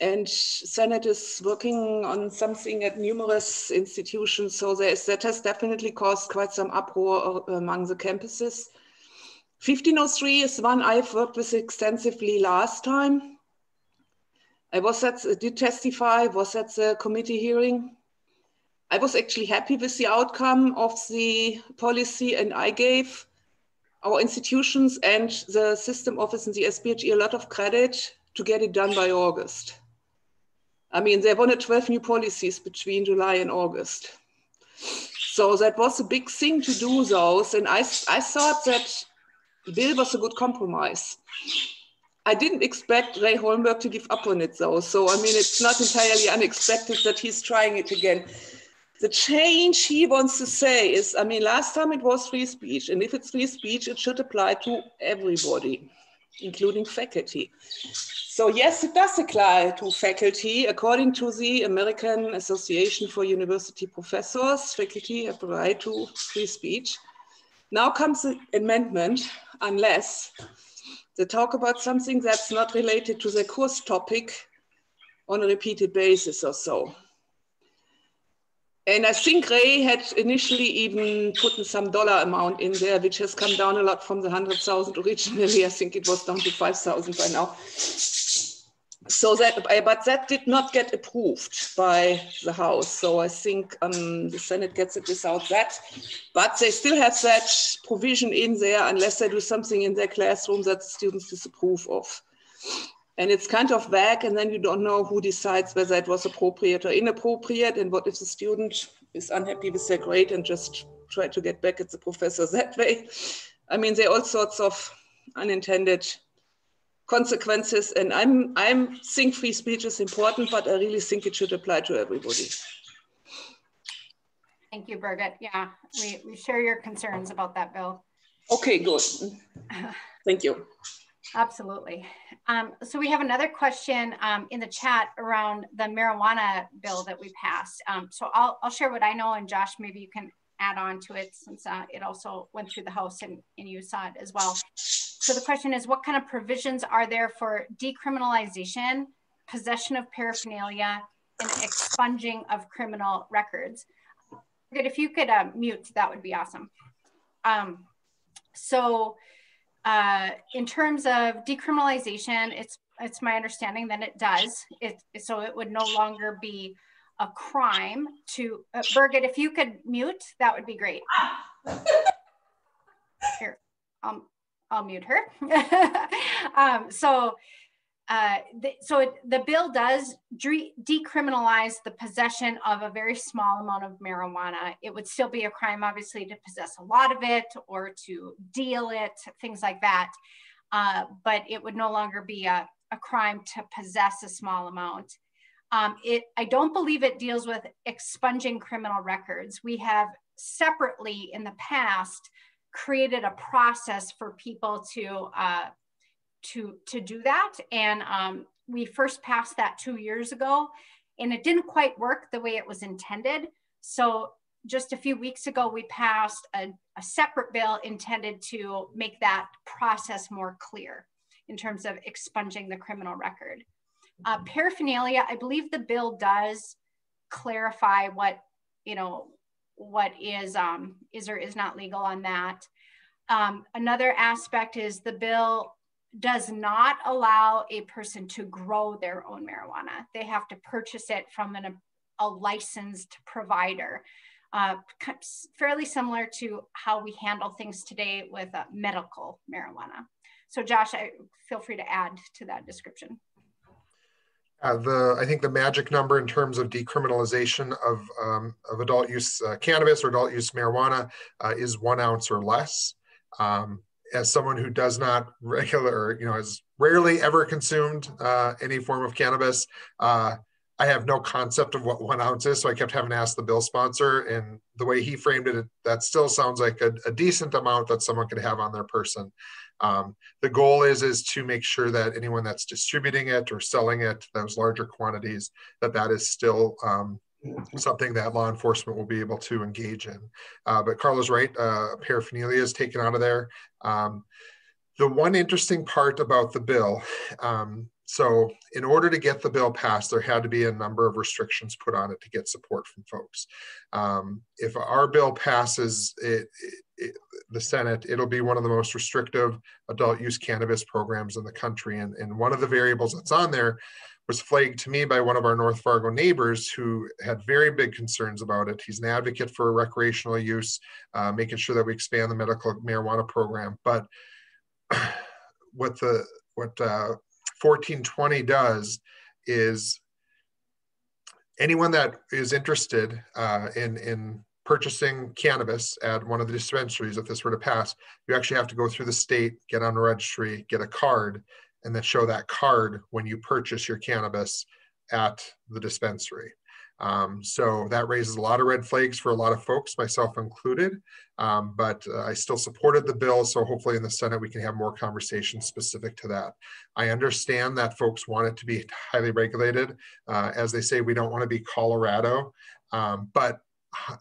And Senate is working on something at numerous institutions. So there is, that has definitely caused quite some uproar uh, among the campuses. 1503 is one I've worked with extensively last time. I was at, did testify, was at the committee hearing. I was actually happy with the outcome of the policy and I gave our institutions and the system office and the SBHE a lot of credit to get it done by August. I mean, they wanted 12 new policies between July and August. So that was a big thing to do those. And I, I thought that bill was a good compromise. I didn't expect Ray Holmberg to give up on it though. So, I mean, it's not entirely unexpected that he's trying it again the change he wants to say is I mean, last time it was free speech, and if it's free speech, it should apply to everybody, including faculty. So, yes, it does apply to faculty. According to the American Association for University Professors, faculty have the right to free speech. Now comes the amendment, unless they talk about something that's not related to the course topic on a repeated basis or so. And I think Ray had initially even put some dollar amount in there, which has come down a lot from the 100,000 originally. I think it was down to 5,000 by now. So that, but that did not get approved by the House. So I think um, the Senate gets it without that. But they still have that provision in there unless they do something in their classroom that the students disapprove of and it's kind of vague and then you don't know who decides whether it was appropriate or inappropriate. And what if the student is unhappy with their grade and just try to get back at the professor that way? I mean there are all sorts of unintended consequences and i'm i'm think free speech is important but i really think it should apply to everybody. Thank you birgit. Yeah we, we share your concerns about that bill. Okay good. Thank you Absolutely. Um, so we have another question um, in the chat around the marijuana bill that we passed. Um, so I'll, I'll share what I know and Josh, maybe you can add on to it since uh, it also went through the House and, and you saw it as well. So the question is, what kind of provisions are there for decriminalization, possession of paraphernalia, and expunging of criminal records? Good, if you could uh, mute, that would be awesome. Um, so uh, in terms of decriminalization, it's it's my understanding that it does. It so it would no longer be a crime to uh, Birgit. If you could mute, that would be great. Here, um, I'll mute her. um, so uh, the, so it, the bill does decriminalize the possession of a very small amount of marijuana. It would still be a crime, obviously, to possess a lot of it or to deal it, things like that. Uh, but it would no longer be a, a crime to possess a small amount. Um, it, I don't believe it deals with expunging criminal records. We have separately in the past created a process for people to uh, to to do that. And um, we first passed that two years ago and it didn't quite work the way it was intended. So just a few weeks ago we passed a, a separate bill intended to make that process more clear in terms of expunging the criminal record. Uh, paraphernalia i believe the bill does clarify what you know what is um, is or is not legal on that. Um, another aspect is the bill does not allow a person to grow their own marijuana. They have to purchase it from an, a licensed provider. Uh, fairly similar to how we handle things today with uh, medical marijuana. So Josh, I, feel free to add to that description. Uh, the I think the magic number in terms of decriminalization of um, of adult use uh, cannabis or adult use marijuana uh, is one ounce or less. Um, as someone who does not regular, you know, has rarely ever consumed uh, any form of cannabis, uh, I have no concept of what one ounce is. So I kept having to ask the bill sponsor, and the way he framed it, that still sounds like a, a decent amount that someone could have on their person. Um, the goal is is to make sure that anyone that's distributing it or selling it, those larger quantities, that that is still um, something that law enforcement will be able to engage in. Uh, but Karla's right, uh, paraphernalia is taken out of there. Um, the one interesting part about the bill, um, so in order to get the bill passed, there had to be a number of restrictions put on it to get support from folks. Um, if our bill passes it, it, the Senate, it'll be one of the most restrictive adult use cannabis programs in the country. And, and one of the variables that's on there was flagged to me by one of our North Fargo neighbors who had very big concerns about it. He's an advocate for recreational use, uh, making sure that we expand the medical marijuana program. But what the what uh, 1420 does is anyone that is interested uh, in in purchasing cannabis at one of the dispensaries, if this were to pass, you actually have to go through the state, get on a registry, get a card, and then show that card when you purchase your cannabis at the dispensary. Um, so that raises a lot of red flags for a lot of folks, myself included. Um, but uh, I still supported the bill. So hopefully in the Senate, we can have more conversations specific to that. I understand that folks want it to be highly regulated. Uh, as they say, we don't want to be Colorado. Um, but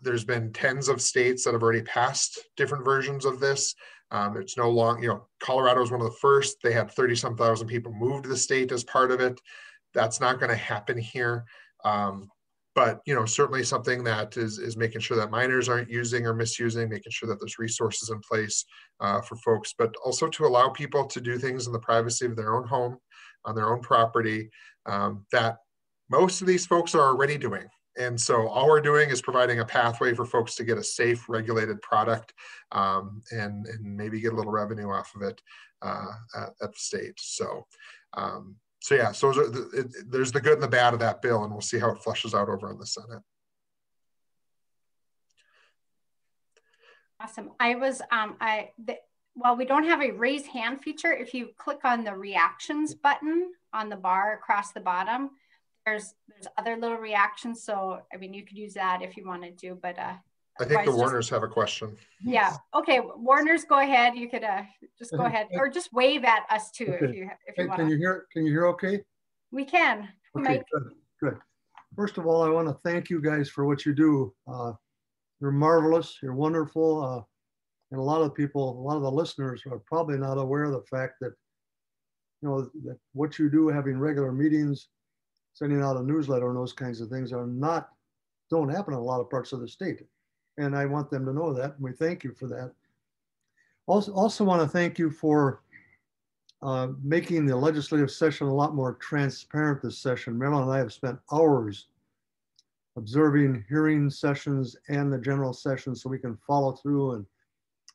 there's been tens of states that have already passed different versions of this. Um, it's no long, you know, Colorado was one of the first. They had 30 some thousand people move to the state as part of it. That's not going to happen here. Um, but you know certainly something that is is making sure that minors aren't using or misusing making sure that there's resources in place uh, for folks but also to allow people to do things in the privacy of their own home on their own property um, that most of these folks are already doing and so all we're doing is providing a pathway for folks to get a safe regulated product um, and, and maybe get a little revenue off of it uh, at, at, the state so um, so yeah, so there's the good and the bad of that bill, and we'll see how it flushes out over in the Senate. Awesome. I was, um, I, the, well, we don't have a raise hand feature. If you click on the reactions button on the bar across the bottom, there's there's other little reactions. So I mean, you could use that if you wanted to, but uh, I think the Warners just, have a question. Yeah. Okay. Warners, go ahead. You could uh, just go ahead or just wave at us too okay. if you if you want. Can you hear? Can you hear? Okay. We can. Okay. Good. Good. First of all, I want to thank you guys for what you do. Uh, you're marvelous. You're wonderful. Uh, and a lot of people, a lot of the listeners are probably not aware of the fact that you know that what you do, having regular meetings, sending out a newsletter, and those kinds of things are not don't happen in a lot of parts of the state and I want them to know that. And we thank you for that. Also, also want to thank you for uh, making the legislative session a lot more transparent this session. Marilyn and I have spent hours observing hearing sessions and the general session so we can follow through and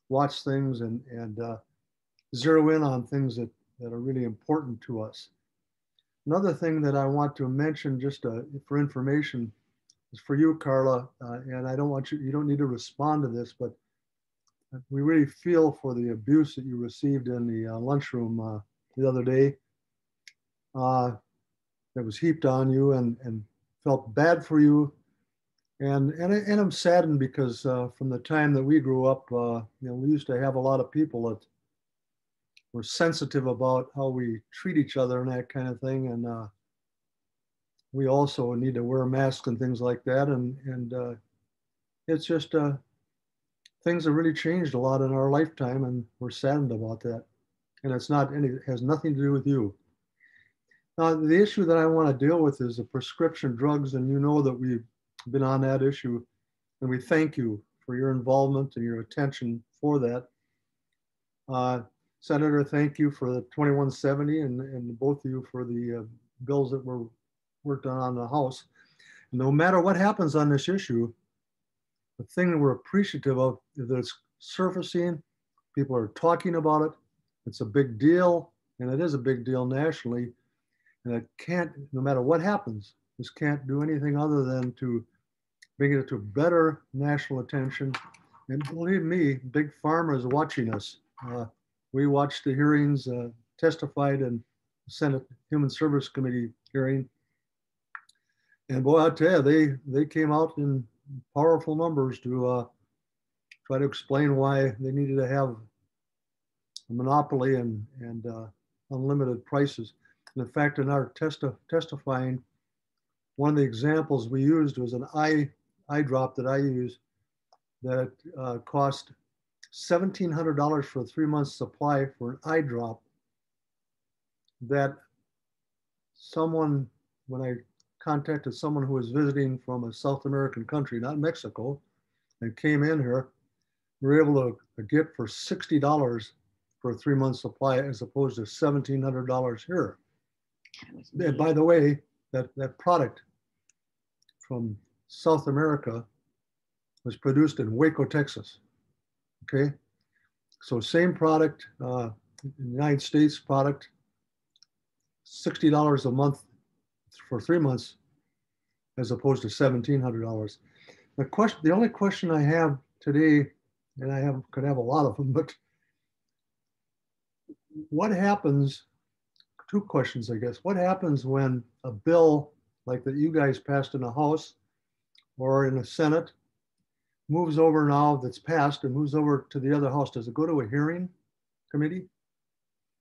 watch things and, and uh, zero in on things that, that are really important to us. Another thing that I want to mention just uh, for information is for you, Karla. Uh, and I don't want you, you don't need to respond to this, but we really feel for the abuse that you received in the uh, lunchroom uh, the other day. Uh, that was heaped on you and, and felt bad for you. And, and, and I'm saddened because uh, from the time that we grew up, uh, you know, we used to have a lot of people that were sensitive about how we treat each other and that kind of thing. And uh, we also need to wear masks and things like that. And, and uh, it's just, uh, things have really changed a lot in our lifetime and we're saddened about that. And it's not any, it has nothing to do with you. Now, the issue that I want to deal with is the prescription drugs. And you know that we've been on that issue and we thank you for your involvement and your attention for that. Uh, Senator, thank you for the 2170 and, and both of you for the uh, bills that were worked on on the House. No matter what happens on this issue, the thing that we're appreciative of is that it's surfacing, people are talking about it, it's a big deal, and it is a big deal nationally. And it can't, no matter what happens, this can't do anything other than to bring it to better national attention. And believe me, Big Pharma is watching us. Uh, we watched the hearings, uh, testified in the Senate Human Service Committee hearing. And boy, I tell you, they, they came out in powerful numbers to uh, try to explain why they needed to have a monopoly and, and uh, unlimited prices. And in fact, in our testi testifying, one of the examples we used was an eye, eye drop that I use that uh, cost $1,700 for a three month supply for an eye drop that someone, when I contacted someone who was visiting from a South American country, not Mexico, and came in here, we were able to get for $60 for a three month supply as opposed to $1,700 here. And by the way, that, that product from South America was produced in Waco, Texas. Okay, so same product, uh, United States product, $60 a month for three months as opposed to $1,700. The question, the only question I have today, and I have could have a lot of them, but what happens, two questions, I guess. What happens when a bill like that you guys passed in the House or in the Senate moves over now that's passed and moves over to the other house, does it go to a hearing committee?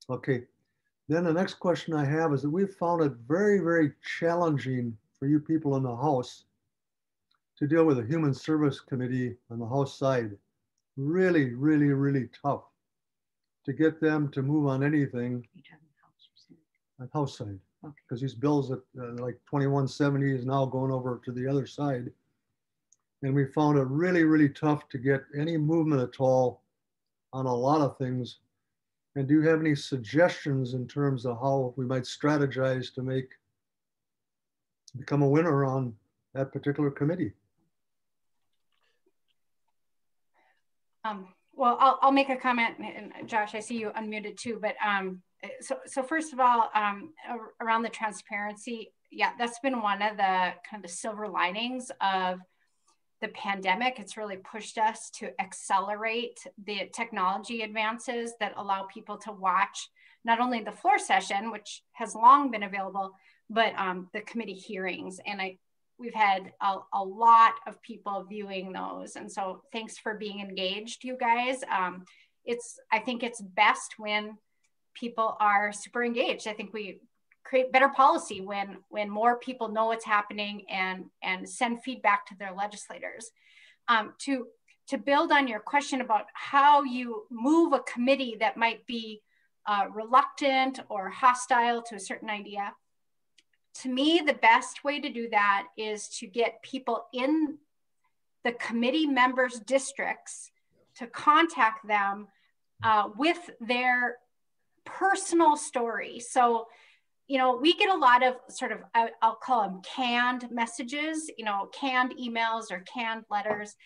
Okay. Then the next question I have is that we've found it very, very challenging for you people in the House to deal with a human service committee on the House side. Really, really, really tough to get them to move on anything on House side. Because okay. these bills at uh, like 2170 is now going over to the other side. And we found it really, really tough to get any movement at all on a lot of things. And do you have any suggestions in terms of how we might strategize to make become a winner on that particular committee? Um, well, I'll, I'll make a comment, and Josh, I see you unmuted too. But um, so, so first of all, um, around the transparency, yeah, that's been one of the kind of the silver linings of the pandemic, it's really pushed us to accelerate the technology advances that allow people to watch not only the floor session, which has long been available, but um, the committee hearings. And I, we've had a, a, lot of people viewing those. And so thanks for being engaged, you guys. Um, it's, I think it's best when people are super engaged. I think we create better policy when when more people know what's happening and and send feedback to their legislators. Um, to to build on your question about how you move a committee that might be uh, reluctant or hostile to a certain idea to me the best way to do that is to get people in the committee members districts to contact them uh, with their personal story. So you know, we get a lot of sort of, I'll call them canned messages, you know, canned emails or canned letters.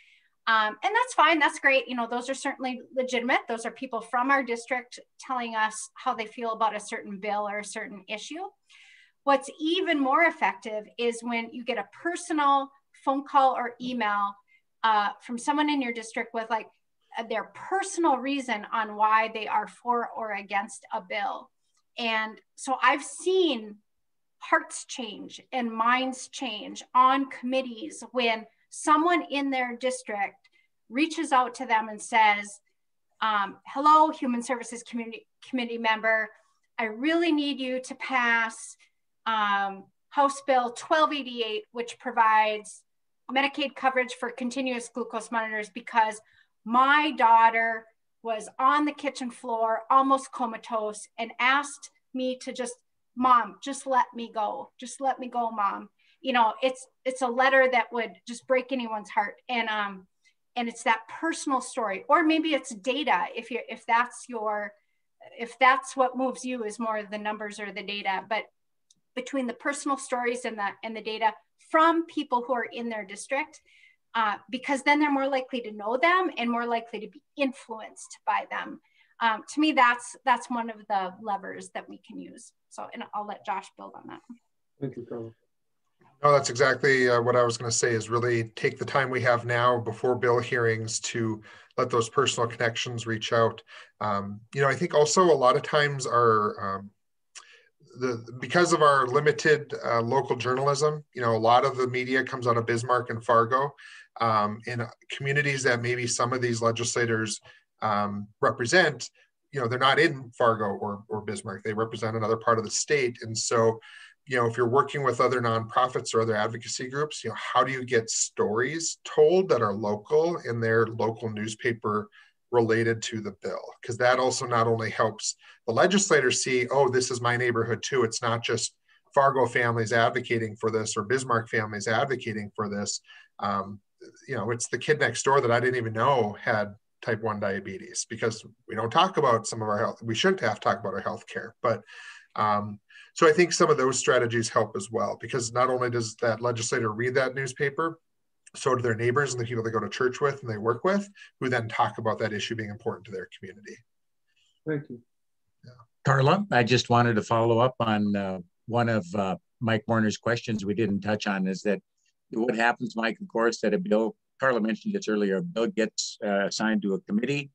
Um, and that's fine. That's great. You know, those are certainly legitimate. Those are people from our district telling us how they feel about a certain bill or a certain issue. What's even more effective is when you get a personal phone call or email uh, from someone in your district with like their personal reason on why they are for or against a bill. And so I've seen hearts change and minds change on committees when someone in their district reaches out to them and says, um, hello, Human Services Community Committee member, I really need you to pass um, House Bill 1288, which provides Medicaid coverage for continuous glucose monitors because my daughter was on the kitchen floor, almost comatose, and asked me to just, mom, just let me go. Just let me go, mom. You know, it's it's a letter that would just break anyone's heart. And um, and it's that personal story, or maybe it's data if you if that's your if that's what moves you is more of the numbers or the data, but between the personal stories and the and the data from people who are in their district, uh, because then they're more likely to know them and more likely to be influenced by them. Um, to me, that's that's one of the levers that we can use. So, and I'll let Josh build on that. Thank you, Karla. No, that's exactly uh, what I was going to say is really take the time we have now before bill hearings to let those personal connections reach out. Um, you know, I think also a lot of times our, um, the, because of our limited uh, local journalism, you know, a lot of the media comes out of Bismarck and Fargo um, in communities that maybe some of these legislators um, represent, you know, they're not in Fargo or, or Bismarck, they represent another part of the state. And so you know, if you're working with other nonprofits or other advocacy groups, you know, how do you get stories told that are local in their local newspaper related to the bill? Because that also not only helps the legislators see, oh, this is my neighborhood too. It's not just Fargo families advocating for this or Bismarck families advocating for this. Um, you know, it's the kid next door that I didn't even know had type 1 diabetes because we don't talk about some of our health. We shouldn't have to talk about our health care, but um, so I think some of those strategies help as well, because not only does that legislator read that newspaper, so do their neighbors and the people they go to church with and they work with, who then talk about that issue being important to their community. Thank you. Yeah. Karla, I just wanted to follow up on uh, one of uh, Mike Warner's questions we didn't touch on is that what happens, Mike, of course, that a bill, Karla mentioned this earlier, a bill gets uh, assigned to a committee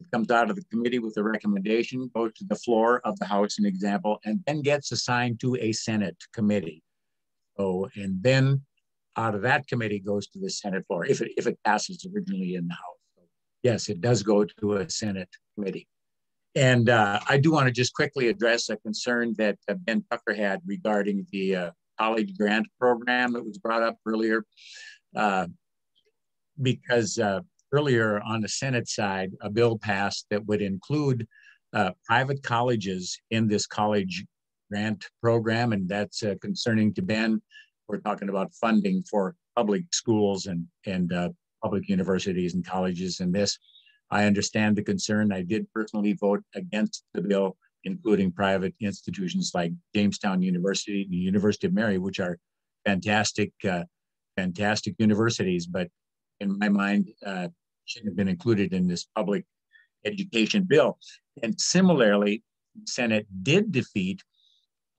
it comes out of the committee with a recommendation, goes to the floor of the House, an example, and then gets assigned to a Senate committee. So, and then out of that committee goes to the Senate floor if it, if it passes originally in the House. So yes, it does go to a Senate committee. And uh, I do want to just quickly address a concern that uh, Ben Tucker had regarding the college grant program that was brought up earlier. Uh, because uh, earlier on the Senate side, a bill passed that would include uh, private colleges in this college grant program, and that's uh, concerning to Ben. We're talking about funding for public schools and and uh, public universities and colleges. And this, I understand the concern. I did personally vote against the bill, including private institutions like Jamestown University, the University of Mary, which are fantastic, uh, fantastic universities. But in my mind, uh, should have been included in this public education bill. And similarly, the Senate did defeat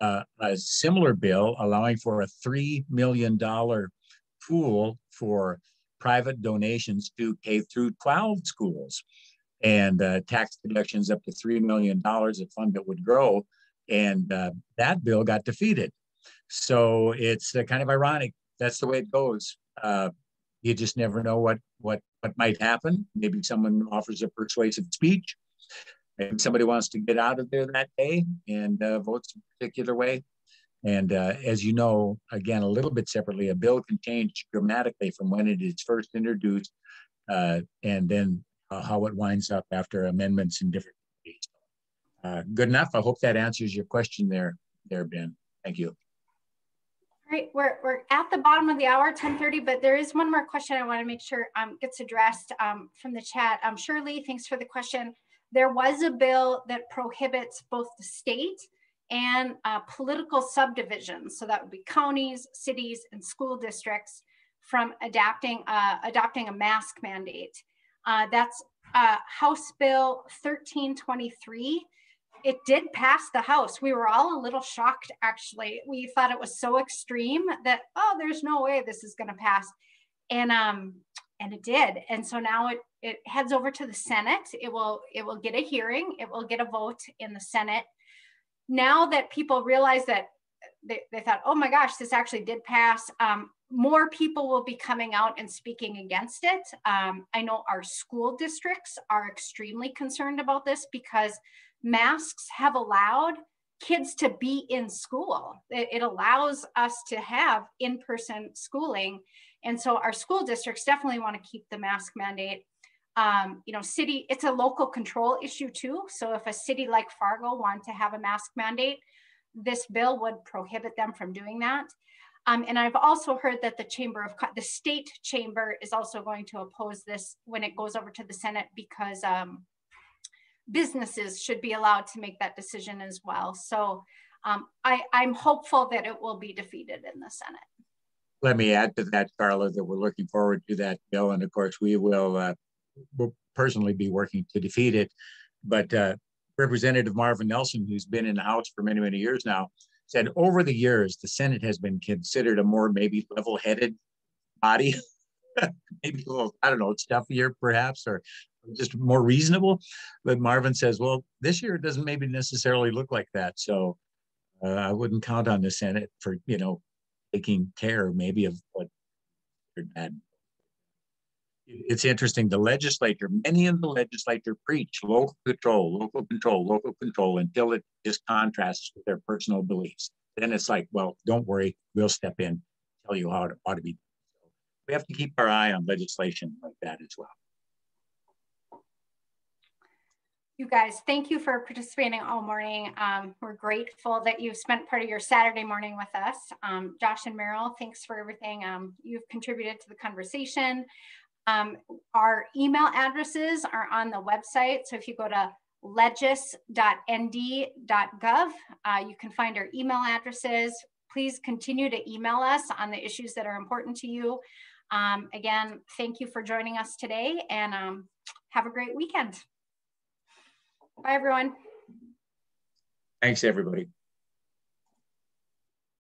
uh, a similar bill allowing for a $3 million pool for private donations to K through 12 schools and uh, tax deductions up to $3 million, a fund that would grow. And uh, that bill got defeated. So it's uh, kind of ironic. That's the way it goes. Uh, you just never know what what what might happen. Maybe someone offers a persuasive speech. Maybe somebody wants to get out of there that day and uh, votes a particular way. And uh, as you know, again, a little bit separately, a bill can change dramatically from when it is first introduced uh, and then uh, how it winds up after amendments in different. Uh, good enough. I hope that answers your question there, there, Ben. Thank you. Right, we're, we're at the bottom of the hour, 1030, but there is one more question I want to make sure um, gets addressed um, from the chat. Um, Shirley, thanks for the question. There was a bill that prohibits both the state and uh, political subdivisions, so that would be counties, cities, and school districts from adapting, uh, adopting a mask mandate. Uh, that's uh, House Bill 1323 it did pass the House. We were all a little shocked, actually. We thought it was so extreme that, oh, there's no way this is going to pass. And, um, and it did. And so now it, it heads over to the Senate. It will, it will get a hearing. It will get a vote in the Senate. Now that people realize that they, they thought, oh my gosh, this actually did pass. Um, more people will be coming out and speaking against it. Um, I know our school districts are extremely concerned about this because masks have allowed kids to be in school. It, it allows us to have in-person schooling. And so our school districts definitely want to keep the mask mandate. Um, you know, city, it's a local control issue too. So if a city like Fargo wanted to have a mask mandate, this bill would prohibit them from doing that. Um, and I've also heard that the chamber of the state chamber is also going to oppose this when it goes over to the Senate because um, businesses should be allowed to make that decision as well. So um, I, I'm hopeful that it will be defeated in the Senate. Let me add to that, Karla, that we're looking forward to that bill. And of course, we will uh, will personally be working to defeat it. But uh, Representative Marvin Nelson, who's been in the House for many, many years now, said over the years, the Senate has been considered a more maybe level headed body, maybe a little, I don't know, stuffier perhaps, or just more reasonable. But Marvin says, well, this year it doesn't maybe necessarily look like that. So uh, I wouldn't count on the Senate for, you know, taking care maybe of what bad. It's interesting. The legislature, many in the legislature preach local control, local control, local control until it just contrasts with their personal beliefs. Then it's like, well, don't worry, we'll step in, tell you how it ought to be. We have to keep our eye on legislation like that as well. You guys, thank you for participating all morning. Um, we're grateful that you've spent part of your Saturday morning with us. Um, Josh and Merrill, thanks for everything um, you've contributed to the conversation. Um, our email addresses are on the website. So if you go to legis.nd.gov, uh, you can find our email addresses. Please continue to email us on the issues that are important to you. Um, again, thank you for joining us today and um, have a great weekend. Bye, everyone. Thanks, everybody.